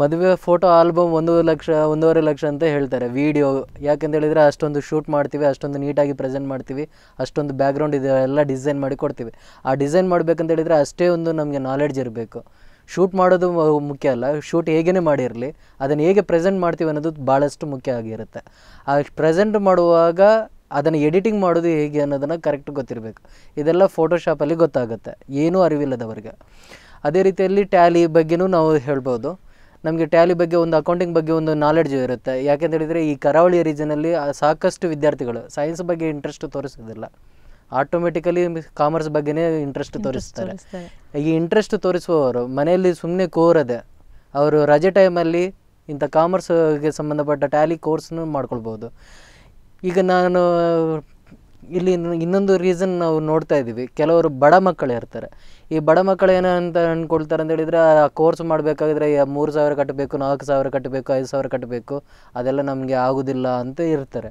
ಮದುವೆ ಫೋಟೋ ಆಲ್ಬಮ್ ಒಂದು ಲಕ್ಷ ಒಂದೂವರೆ ಲಕ್ಷ ಅಂತ ಹೇಳ್ತಾರೆ. ವಿಡಿಯೋ ಯಾಕಂತ ಹೇಳಿದರೆ ಅಷ್ಟೊಂದು ಶೂಟ್ ಮಾಡ್ತೀವಿ ಅಷ್ಟೊಂದು ನೀಟಾಗಿ ಪ್ರೆಸೆಂಟ್ ಮಾಡ್ತೀವಿ ಅಷ್ಟೊಂದು ಬ್ಯಾಕ್ಗ್ರೌಂಡ್ ಇದೆ ಎಲ್ಲ ಡಿಸೈನ್ ಮಾಡಿ ಕೊಡ್ತೀವಿ. ಆ ಡಿಸೈನ್ ಮಾಡಬೇಕಂತ ಹೇಳಿದರೆ ಅಷ್ಟೇ ಒಂದು ನಮಗೆ ನಾಲೆಡ್ಜ್ ಇರಬೇಕು. ಶೂಟ್ ಮಾಡೋದು ಮುಖ್ಯ ಅಲ್ಲ. ಶೂಟ್ ಹೇಗೇ ಮಾಡಿರಲಿ, ಅದನ್ನು ಹೇಗೆ ಪ್ರೆಸೆಂಟ್ ಮಾಡ್ತೀವಿ ಅನ್ನೋದು ಭಾಳಷ್ಟು ಮುಖ್ಯ ಆಗಿರುತ್ತೆ. ಆ ಪ್ರೆಸೆಂಟ್ ಮಾಡುವಾಗ ಅದನ್ನು ಎಡಿಟಿಂಗ್ ಮಾಡೋದು ಹೇಗೆ ಅನ್ನೋದನ್ನು ಕರೆಕ್ಟ್ ಗೊತ್ತಿರಬೇಕು. ಇದೆಲ್ಲ ಫೋಟೋಶಾಪಲ್ಲಿ ಗೊತ್ತಾಗುತ್ತೆ. ಏನೂ ಅರಿವಿಲ್ಲದವರಿಗೆ. ಅದೇ ರೀತಿಯಲ್ಲಿ ಟ್ಯಾಲಿ ಬಗ್ಗೆನೂ ನಾವು ಹೇಳ್ಬೋದು. ನಮಗೆ ಟ್ಯಾಲಿ ಬಗ್ಗೆ ಒಂದು ಅಕೌಂಟಿಂಗ್ ಬಗ್ಗೆ ಒಂದು ನಾಲೆಡ್ಜ್ ಇರುತ್ತೆ. ಯಾಕೆಂತ ಹೇಳಿದರೆ ಈ ಕರಾವಳಿ ರೀಜನಲ್ಲಿ ಸಾಕಷ್ಟು ವಿದ್ಯಾರ್ಥಿಗಳು ಸೈನ್ಸ್ ಬಗ್ಗೆ ಇಂಟ್ರೆಸ್ಟ್ ತೋರಿಸೋದಿಲ್ಲ ಆಟೋಮೆಟಿಕಲಿ ಕಾಮರ್ಸ್ ಬಗ್ಗೆನೇ ಇಂಟ್ರೆಸ್ಟ್ ತೋರಿಸ್ತಾರೆ. ಈ ಇಂಟ್ರೆಸ್ಟ್ ತೋರಿಸುವವರು ಮನೆಯಲ್ಲಿ ಸುಮ್ಮನೆ ಕೋರದೆ ಅವರು ರಜೆ ಟೈಮಲ್ಲಿ ಇಂಥ ಕಾಮರ್ಸ್ಗೆ ಸಂಬಂಧಪಟ್ಟ ಟ್ಯಾಲಿ ಕೋರ್ಸ್ನು ಮಾಡ್ಕೊಳ್ಬೋದು. ಈಗ ನಾನು ಇಲ್ಲಿ ಇನ್ನೊಂದು ರೀಸನ್ ನಾವು ನೋಡ್ತಾ ಇದ್ದೀವಿ. ಕೆಲವರು ಬಡ ಮಕ್ಕಳು ಇರ್ತಾರೆ. ಈ ಬಡ ಮಕ್ಕಳು ಏನು ಅಂತ ಅಂದ್ಕೊಳ್ತಾರೆ ಅಂತ ಹೇಳಿದರೆ ಆ ಕೋರ್ಸ್ ಮಾಡಬೇಕಾದ್ರೆ ಮೂರು ಸಾವಿರ ಕಟ್ಟಬೇಕು ನಾಲ್ಕು ಸಾವಿರ ಕಟ್ಟಬೇಕು ಐದು ಸಾವಿರ ಕಟ್ಟಬೇಕು ಅದೆಲ್ಲ ನಮಗೆ ಆಗೋದಿಲ್ಲ ಅಂತ ಇರ್ತಾರೆ.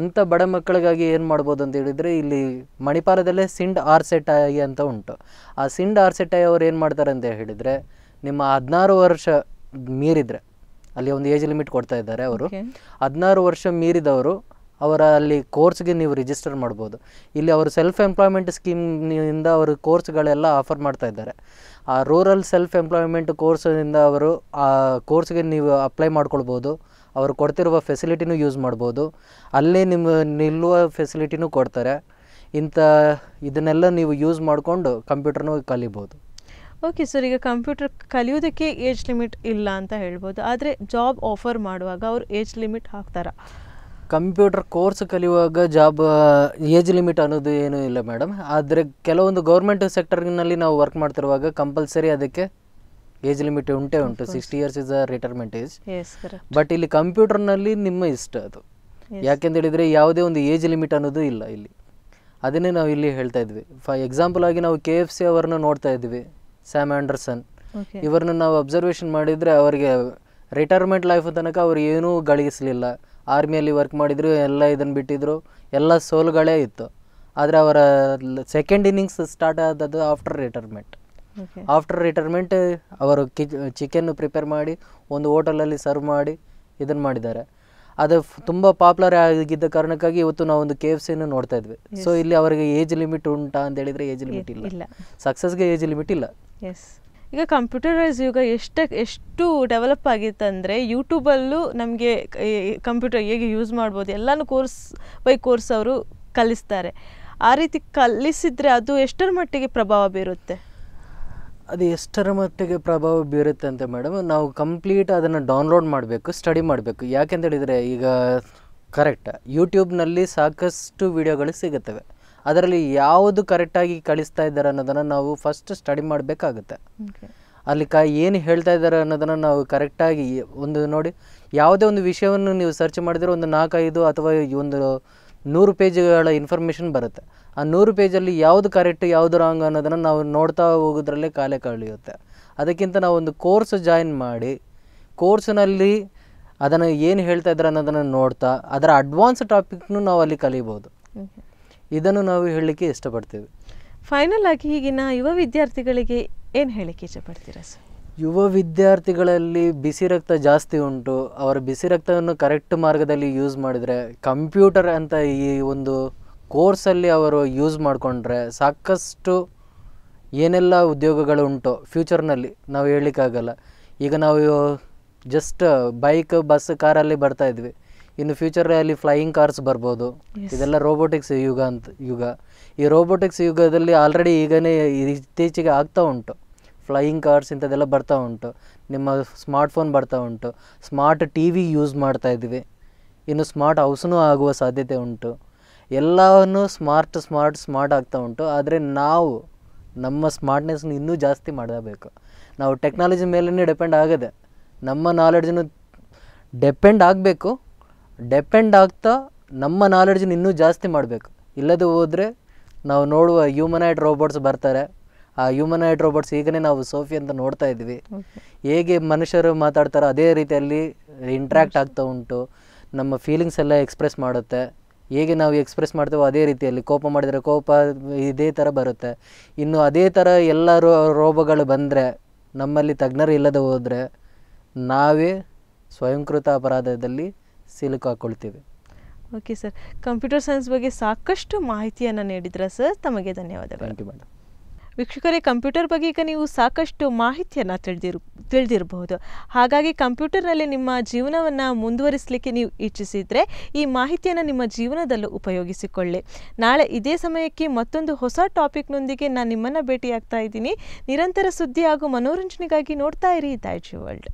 ಅಂಥ ಬಡ ಮಕ್ಕಳಿಗಾಗಿ ಏನು ಮಾಡ್ಬೋದು ಅಂತ ಹೇಳಿದರೆ ಇಲ್ಲಿ ಮಣಿಪಾಲದಲ್ಲೇ ಸಿಂಡ್ ಆರ್ಸೆಟಾಯಿ ಅಂತ ಉಂಟು. ಆ ಸಿಂಡ್ ಆರ್ಸೆಟಾಯಿ ಅವ್ರು ಏನು ಮಾಡ್ತಾರೆ ಅಂತ ಹೇಳಿದರೆ ನಿಮ್ಮ ಹದಿನಾರು ವರ್ಷ ಮೀರಿದರೆ ಅಲ್ಲಿ ಒಂದು ಏಜ್ ಲಿಮಿಟ್ ಕೊಡ್ತಾ ಇದ್ದಾರೆ ಅವರು. ಹದಿನಾರು ವರ್ಷ ಮೀರಿದವರು ಅವರ ಅಲ್ಲಿ ಕೋರ್ಸ್ಗೆ ನೀವು ರಿಜಿಸ್ಟರ್ ಮಾಡ್ಬೋದು. ಇಲ್ಲಿ ಅವರು ಸೆಲ್ಫ್ ಎಂಪ್ಲಾಯ್ಮೆಂಟ್ ಸ್ಕೀಮ್ನಿಂದ ಅವರು ಕೋರ್ಸ್ಗಳೆಲ್ಲ ಆಫರ್ ಮಾಡ್ತಾ ಇದ್ದಾರೆ. ಆ ರೂರಲ್ ಸೆಲ್ಫ್ ಎಂಪ್ಲಾಯ್ಮೆಂಟ್ ಕೋರ್ಸಿಂದ ಅವರು, ಆ ಕೋರ್ಸ್ಗೆ ನೀವು ಅಪ್ಲೈ ಮಾಡ್ಕೊಳ್ಬೋದು. ಅವರು ಕೊಡ್ತಿರುವ ಫೆಸಿಲಿಟಿನೂ ಯೂಸ್ ಮಾಡ್ಬೋದು. ಅಲ್ಲೇ ನಿಮ್ಮ ನಿಲ್ಲುವ ಫೆಸಿಲಿಟಿನೂ ಕೊಡ್ತಾರೆ. ಇಂಥ ಇದನ್ನೆಲ್ಲ ನೀವು ಯೂಸ್ ಮಾಡಿಕೊಂಡು ಕಂಪ್ಯೂಟರ್ನೂ ಕಲಿಬೋದು. ಓಕೆ ಸರ್ ಈಗ ಕಂಪ್ಯೂಟರ್ ಕಲಿಯೋದಕ್ಕೆ ಏಜ್ ಲಿಮಿಟ್ ಇಲ್ಲ ಅಂತ ಹೇಳ್ಬೋದು. ಆದರೆ ಜಾಬ್ ಆಫರ್ ಮಾಡುವಾಗ ಅವರು ಏಜ್ ಲಿಮಿಟ್ ಹಾಕ್ತಾರಾ? ಕಂಪ್ಯೂಟರ್ ಕೋರ್ಸ್ ಕಲಿಯುವಾಗ ಜಾಬ್ ಏಜ್ ಲಿಮಿಟ್ ಅನ್ನೋದು ಏನೂ ಇಲ್ಲ ಮೇಡಮ್ ಆದರೆ ಕೆಲವೊಂದು ಗೌರ್ಮೆಂಟ್ ಸೆಕ್ಟರ್ನಲ್ಲಿ ನಾವು ವರ್ಕ್ ಮಾಡ್ತಿರುವಾಗ ಕಂಪಲ್ಸರಿ ಅದಕ್ಕೆ ಏಜ್ ಲಿಮಿಟ್ ಉಂಟೇ ಉಂಟು. Sixty years is a retirement age but ಇಲ್ಲಿ ಕಂಪ್ಯೂಟರ್ನಲ್ಲಿ ನಿಮ್ಮ ಇಷ್ಟ ಅದು. ಯಾಕೆಂತ ಹೇಳಿದರೆ ಯಾವುದೇ ಒಂದು ಏಜ್ ಲಿಮಿಟ್ ಅನ್ನೋದು ಇಲ್ಲ ಇಲ್ಲಿ. ಅದನ್ನೇ ನಾವು ಇಲ್ಲಿ ಹೇಳ್ತಾ ಇದ್ವಿ. ಫಾರ್ ಎಕ್ಸಾಂಪಲ್ ಆಗಿ ನಾವು ಕೆ ಎಫ್ ಸಿ ಅವರನ್ನು ನೋಡ್ತಾ ಇದ್ವಿ ಸ್ಯಾಮ್ ಆ್ಯಂಡರ್ಸನ್ ಇವ್ರನ್ನ ನಾವು ಅಬ್ಸರ್ವೇಷನ್ ಮಾಡಿದರೆ ಅವರಿಗೆ ರಿಟೈರ್ಮೆಂಟ್ ಲೈಫ್ ತನಕ ಅವ್ರು ಏನೂ ಗಳಿಸಲಿಲ್ಲ. ಆರ್ಮಿಯಲ್ಲಿ ವರ್ಕ್ ಮಾಡಿದ್ರು ಎಲ್ಲ ಇದನ್ನು ಬಿಟ್ಟಿದ್ರು ಎಲ್ಲ ಸೋಲುಗಳೇ ಇತ್ತು. ಆದರೆ ಅವರ ಸೆಕೆಂಡ್ ಇನ್ನಿಂಗ್ಸ್ ಸ್ಟಾರ್ಟ್ ಆದದ್ದು ಆಫ್ಟರ್ ರಿಟೈರ್ಮೆಂಟ್ ಆಫ್ಟರ್ ರಿಟೈರ್ಮೆಂಟ್ ಅವರು ಕಿ ಚಿಕನ್ ಪ್ರಿಪೇರ್ ಮಾಡಿ ಒಂದು ಹೋಟೆಲಲ್ಲಿ ಸರ್ವ್ ಮಾಡಿ ಇದನ್ನು ಮಾಡಿದ್ದಾರೆ. ಅದು ತುಂಬ ಪಾಪ್ಯುಲರ್ ಆಗಿದ್ದ ಕಾರಣಕ್ಕಾಗಿ ಇವತ್ತು ನಾವು ಒಂದು ಕೆ ಎಫ್ ಸಿನ ನೋಡ್ತಾ ಇದ್ವಿ. ಸೊ ಇಲ್ಲಿ ಅವರಿಗೆ ಏಜ್ ಲಿಮಿಟ್ ಉಂಟಾ ಅಂತ ಹೇಳಿದ್ರೆ ಏಜ್ ಲಿಮಿಟ್ ಇಲ್ಲ. ಸಕ್ಸಸ್ಗೆ ಏಜ್ ಲಿಮಿಟ್ ಇಲ್ಲ. ಎಸ್ ಈಗ ಕಂಪ್ಯೂಟರೈಸ್ ಯುಗ ಎಷ್ಟು ಎಷ್ಟು ಡೆವಲಪ್ ಆಗಿತ್ತಂದರೆ ಯೂಟ್ಯೂಬಲ್ಲೂ ನಮಗೆ ಕಂಪ್ಯೂಟರ್ ಹೇಗೆ ಯೂಸ್ ಮಾಡ್ಬೋದು ಎಲ್ಲನೂ ಕೋರ್ಸ್ ಬೈ ಕೋರ್ಸ್ ಅವರು ಕಲಿಸ್ತಾರೆ. ಆ ರೀತಿ ಕಲಿಸಿದರೆ ಅದು ಎಷ್ಟರ ಮಟ್ಟಿಗೆ ಪ್ರಭಾವ ಬೀರುತ್ತೆ? ಅದು ಎಷ್ಟರ ಮಟ್ಟಿಗೆ ಪ್ರಭಾವ ಬೀರುತ್ತೆ ಅಂತ ಮೇಡಮ್ ನಾವು ಕಂಪ್ಲೀಟ್ ಅದನ್ನು ಡೌನ್ಲೋಡ್ ಮಾಡಬೇಕು ಸ್ಟಡಿ ಮಾಡಬೇಕು. ಯಾಕೆಂತ ಹೇಳಿದರೆ ಈಗ ಕರೆಕ್ಟ್ ಯೂಟ್ಯೂಬ್ನಲ್ಲಿ ಸಾಕಷ್ಟು ವಿಡಿಯೋಗಳು ಸಿಗುತ್ತವೆ. ಅದರಲ್ಲಿ ಯಾವುದು ಕರೆಕ್ಟಾಗಿ ಕಳಿಸ್ತಾ ಇದ್ದಾರೆ ಅನ್ನೋದನ್ನು ನಾವು ಫಸ್ಟ್ ಸ್ಟಡಿ ಮಾಡಬೇಕಾಗುತ್ತೆ. ಅಲ್ಲಿ ಕ ಏನು ಹೇಳ್ತಾ ಇದ್ದಾರೆ ಅನ್ನೋದನ್ನು ನಾವು ಕರೆಕ್ಟಾಗಿ ಒಂದು ನೋಡಿ ಯಾವುದೇ ಒಂದು ವಿಷಯವನ್ನು ನೀವು ಸರ್ಚ್ ಮಾಡಿದರೆ ಒಂದು ನಾಲ್ಕೈದು ಅಥವಾ ಒಂದು ನೂರು ಪೇಜ್ಗಳ ಇನ್ಫಾರ್ಮೇಷನ್ ಬರುತ್ತೆ. ಆ ನೂರು ಪೇಜಲ್ಲಿ ಯಾವುದು ಕರೆಕ್ಟ್ ಯಾವುದು ರಾಂಗ್ ಅನ್ನೋದನ್ನು ನಾವು ನೋಡ್ತಾ ಹೋಗೋದ್ರಲ್ಲೇ ಕಾಲೇ ಕಳೆಯುತ್ತೆ. ಅದಕ್ಕಿಂತ ನಾವು ಒಂದು ಕೋರ್ಸ್ ಜಾಯಿನ್ ಮಾಡಿ ಕೋರ್ಸ್ನಲ್ಲಿ ಅದನ್ನು ಏನು ಹೇಳ್ತಾ ಇದ್ದಾರೆ ಅನ್ನೋದನ್ನು ನೋಡ್ತಾ ಅದರ ಅಡ್ವಾನ್ಸ್ ಟಾಪಿಕ್ನು ನಾವು ಅಲ್ಲಿ ಕಲಿಬೋದು. ಇದನ್ನು ನಾವು ಹೇಳಲಿಕ್ಕೆ ಇಷ್ಟಪಡ್ತೇವೆ. ಫೈನಲ್ ಆಗಿ ಈಗಿನ ಯುವ ವಿದ್ಯಾರ್ಥಿಗಳಿಗೆ ಏನು ಹೇಳಿಕೆ ಇಷ್ಟಪಡ್ತೀರಾ ಸರ್ ಯುವ ವಿದ್ಯಾರ್ಥಿಗಳಲ್ಲಿ ಬಿಸಿ ರಕ್ತ ಜಾಸ್ತಿ ಉಂಟು. ಅವರ ಬಿಸಿ ರಕ್ತವನ್ನು ಕರೆಕ್ಟ್ ಮಾರ್ಗದಲ್ಲಿ ಯೂಸ್ ಮಾಡಿದರೆ ಕಂಪ್ಯೂಟರ್ ಅಂತ ಈ ಒಂದು ಕೋರ್ಸಲ್ಲಿ ಅವರು ಯೂಸ್ ಮಾಡಿಕೊಂಡ್ರೆ ಸಾಕಷ್ಟು ಏನೆಲ್ಲ ಉದ್ಯೋಗಗಳು ಉಂಟು ಫ್ಯೂಚರ್ನಲ್ಲಿ ನಾವು ಹೇಳಲಿಕ್ಕಾಗಲ್ಲ. ಈಗ ನಾವು ಜಸ್ಟ್ ಬೈಕ್ ಬಸ್ ಕಾರಲ್ಲಿ ಬರ್ತಾ ಇದ್ವಿ. ಇನ್ನು ಫ್ಯೂಚರಲ್ಲಿ ಫ್ಲೈಯಿಂಗ್ ಕಾರ್ಸ್ ಬರ್ಬೋದು. ಇದೆಲ್ಲ ರೋಬೋಟಿಕ್ಸ್ ಯುಗ ಅಂತ ಯುಗ. ಈ ರೋಬೋಟಿಕ್ಸ್ ಯುಗದಲ್ಲಿ ಆಲ್ರೆಡಿ ಈಗನೇ ಇತ್ತೀಚೆಗೆ ಆಗ್ತಾ ಉಂಟು. ಫ್ಲೈಯಿಂಗ್ ಕಾರ್ಸ್ ಇಂಥದ್ದೆಲ್ಲ ಬರ್ತಾ ಉಂಟು. ನಿಮ್ಮ ಸ್ಮಾರ್ಟ್ಫೋನ್ ಬರ್ತಾ ಉಂಟು. ಸ್ಮಾರ್ಟ್ ಟಿ ವಿ ಯೂಸ್ ಮಾಡ್ತಾ ಇದ್ದೀವಿ. ಇನ್ನು ಸ್ಮಾರ್ಟ್ ಹೌಸ್ನೂ ಆಗುವ ಸಾಧ್ಯತೆ ಉಂಟು. ಎಲ್ಲವನ್ನು ಸ್ಮಾರ್ಟ್ ಸ್ಮಾರ್ಟ್ ಸ್ಮಾರ್ಟ್ ಆಗ್ತಾ ಉಂಟು. ಆದರೆ ನಾವು ನಮ್ಮ ಸ್ಮಾರ್ಟ್ನೆಸ್ನ ಇನ್ನೂ ಜಾಸ್ತಿ ಮಾಡಬೇಕು ನಾವು ಟೆಕ್ನಾಲಜಿ ಮೇಲೇ ಡಿಪೆಂಡ್ ಆಗದೆ ನಮ್ಮ ನಾಲೆಡ್ಜನ್ನು ಡಿಪೆಂಡ್ ಆಗಬೇಕು. ಡೆಪೆಂಡ್ ಆಗ್ತಾ ನಮ್ಮ ನಾಲೆಡ್ಜನ್ನ ಇನ್ನೂ ಜಾಸ್ತಿ ಮಾಡಬೇಕು. ಇಲ್ಲದೆ ಹೋದರೆ ನಾವು ನೋಡುವ ಹ್ಯೂಮನೈಡ್ ರೋಬೋಟ್ಸ್ ಬರ್ತಾರೆ. ಆ ಹ್ಯೂಮನೈಡ್ ರೋಬೋಟ್ಸ್ ಈಗನೇ ನಾವು ಸೋಫಿ ಅಂತ ನೋಡ್ತಾ ಇದ್ವಿ ಹೇಗೆ ಮನುಷ್ಯರು ಮಾತಾಡ್ತಾರೋ ಅದೇ ರೀತಿಯಲ್ಲಿ ಇಂಟ್ರ್ಯಾಕ್ಟ್ ಆಗ್ತಾ ಉಂಟು. ನಮ್ಮ ಫೀಲಿಂಗ್ಸ್ ಎಲ್ಲ ಎಕ್ಸ್ಪ್ರೆಸ್ ಮಾಡುತ್ತೆ. ಹೇಗೆ ನಾವು ಎಕ್ಸ್ಪ್ರೆಸ್ ಮಾಡ್ತೇವೋ ಅದೇ ರೀತಿಯಲ್ಲಿ ಕೋಪ ಮಾಡಿದರೆ ಕೋಪ ಇದೇ ಥರ ಬರುತ್ತೆ. ಇನ್ನು ಅದೇ ಥರ ಎಲ್ಲ ರೋ ರೋಗಗಳು ಬಂದರೆ ನಮ್ಮಲ್ಲಿ ತಜ್ಞರು ಇಲ್ಲದೆ ಹೋದರೆ ನಾವೇ ಸ್ವಯಂಕೃತ ಅಪರಾಧದಲ್ಲಿ ಸಿಲುಕಾಕೊಳ್ತೀವಿ ಓಕೆ ಸರ್ ಕಂಪ್ಯೂಟರ್ ಸೈನ್ಸ್ ಬಗ್ಗೆ ಸಾಕಷ್ಟು ಮಾಹಿತಿಯನ್ನು ನೀಡಿದ್ರ ಸರ್ ತಮಗೆ ಧನ್ಯವಾದಗಳು. ಥ್ಯಾಂಕ್ ಯು ಮೇಡಮ್ ವೀಕ್ಷಕರೇ ಕಂಪ್ಯೂಟರ್ ಬಗ್ಗೆ ಈಗ ನೀವು ಸಾಕಷ್ಟು ಮಾಹಿತಿಯನ್ನು ತಿಳಿದಿರು ತಿಳಿದಿರಬಹುದು. ಹಾಗಾಗಿ ಕಂಪ್ಯೂಟರ್ನಲ್ಲಿ ನಿಮ್ಮ ಜೀವನವನ್ನು ಮುಂದುವರಿಸಲಿಕ್ಕೆ ನೀವು ಇಚ್ಛಿಸಿದರೆ ಈ ಮಾಹಿತಿಯನ್ನು ನಿಮ್ಮ ಜೀವನದಲ್ಲೂ ಉಪಯೋಗಿಸಿಕೊಳ್ಳಿ. ನಾಳೆ ಇದೇ ಸಮಯಕ್ಕೆ ಮತ್ತೊಂದು ಹೊಸ ಟಾಪಿಕ್ನೊಂದಿಗೆ ನಾನು ನಿಮ್ಮನ್ನು ಭೇಟಿಯಾಗ್ತಾ ಇದ್ದೀನಿ. ನಿರಂತರ ಸುದ್ದಿ ಹಾಗೂ ಮನೋರಂಜನೆಗಾಗಿ ನೋಡ್ತಾ ಇರಿ ದಾಯ್ಜಿ ವರ್ಲ್ಡ್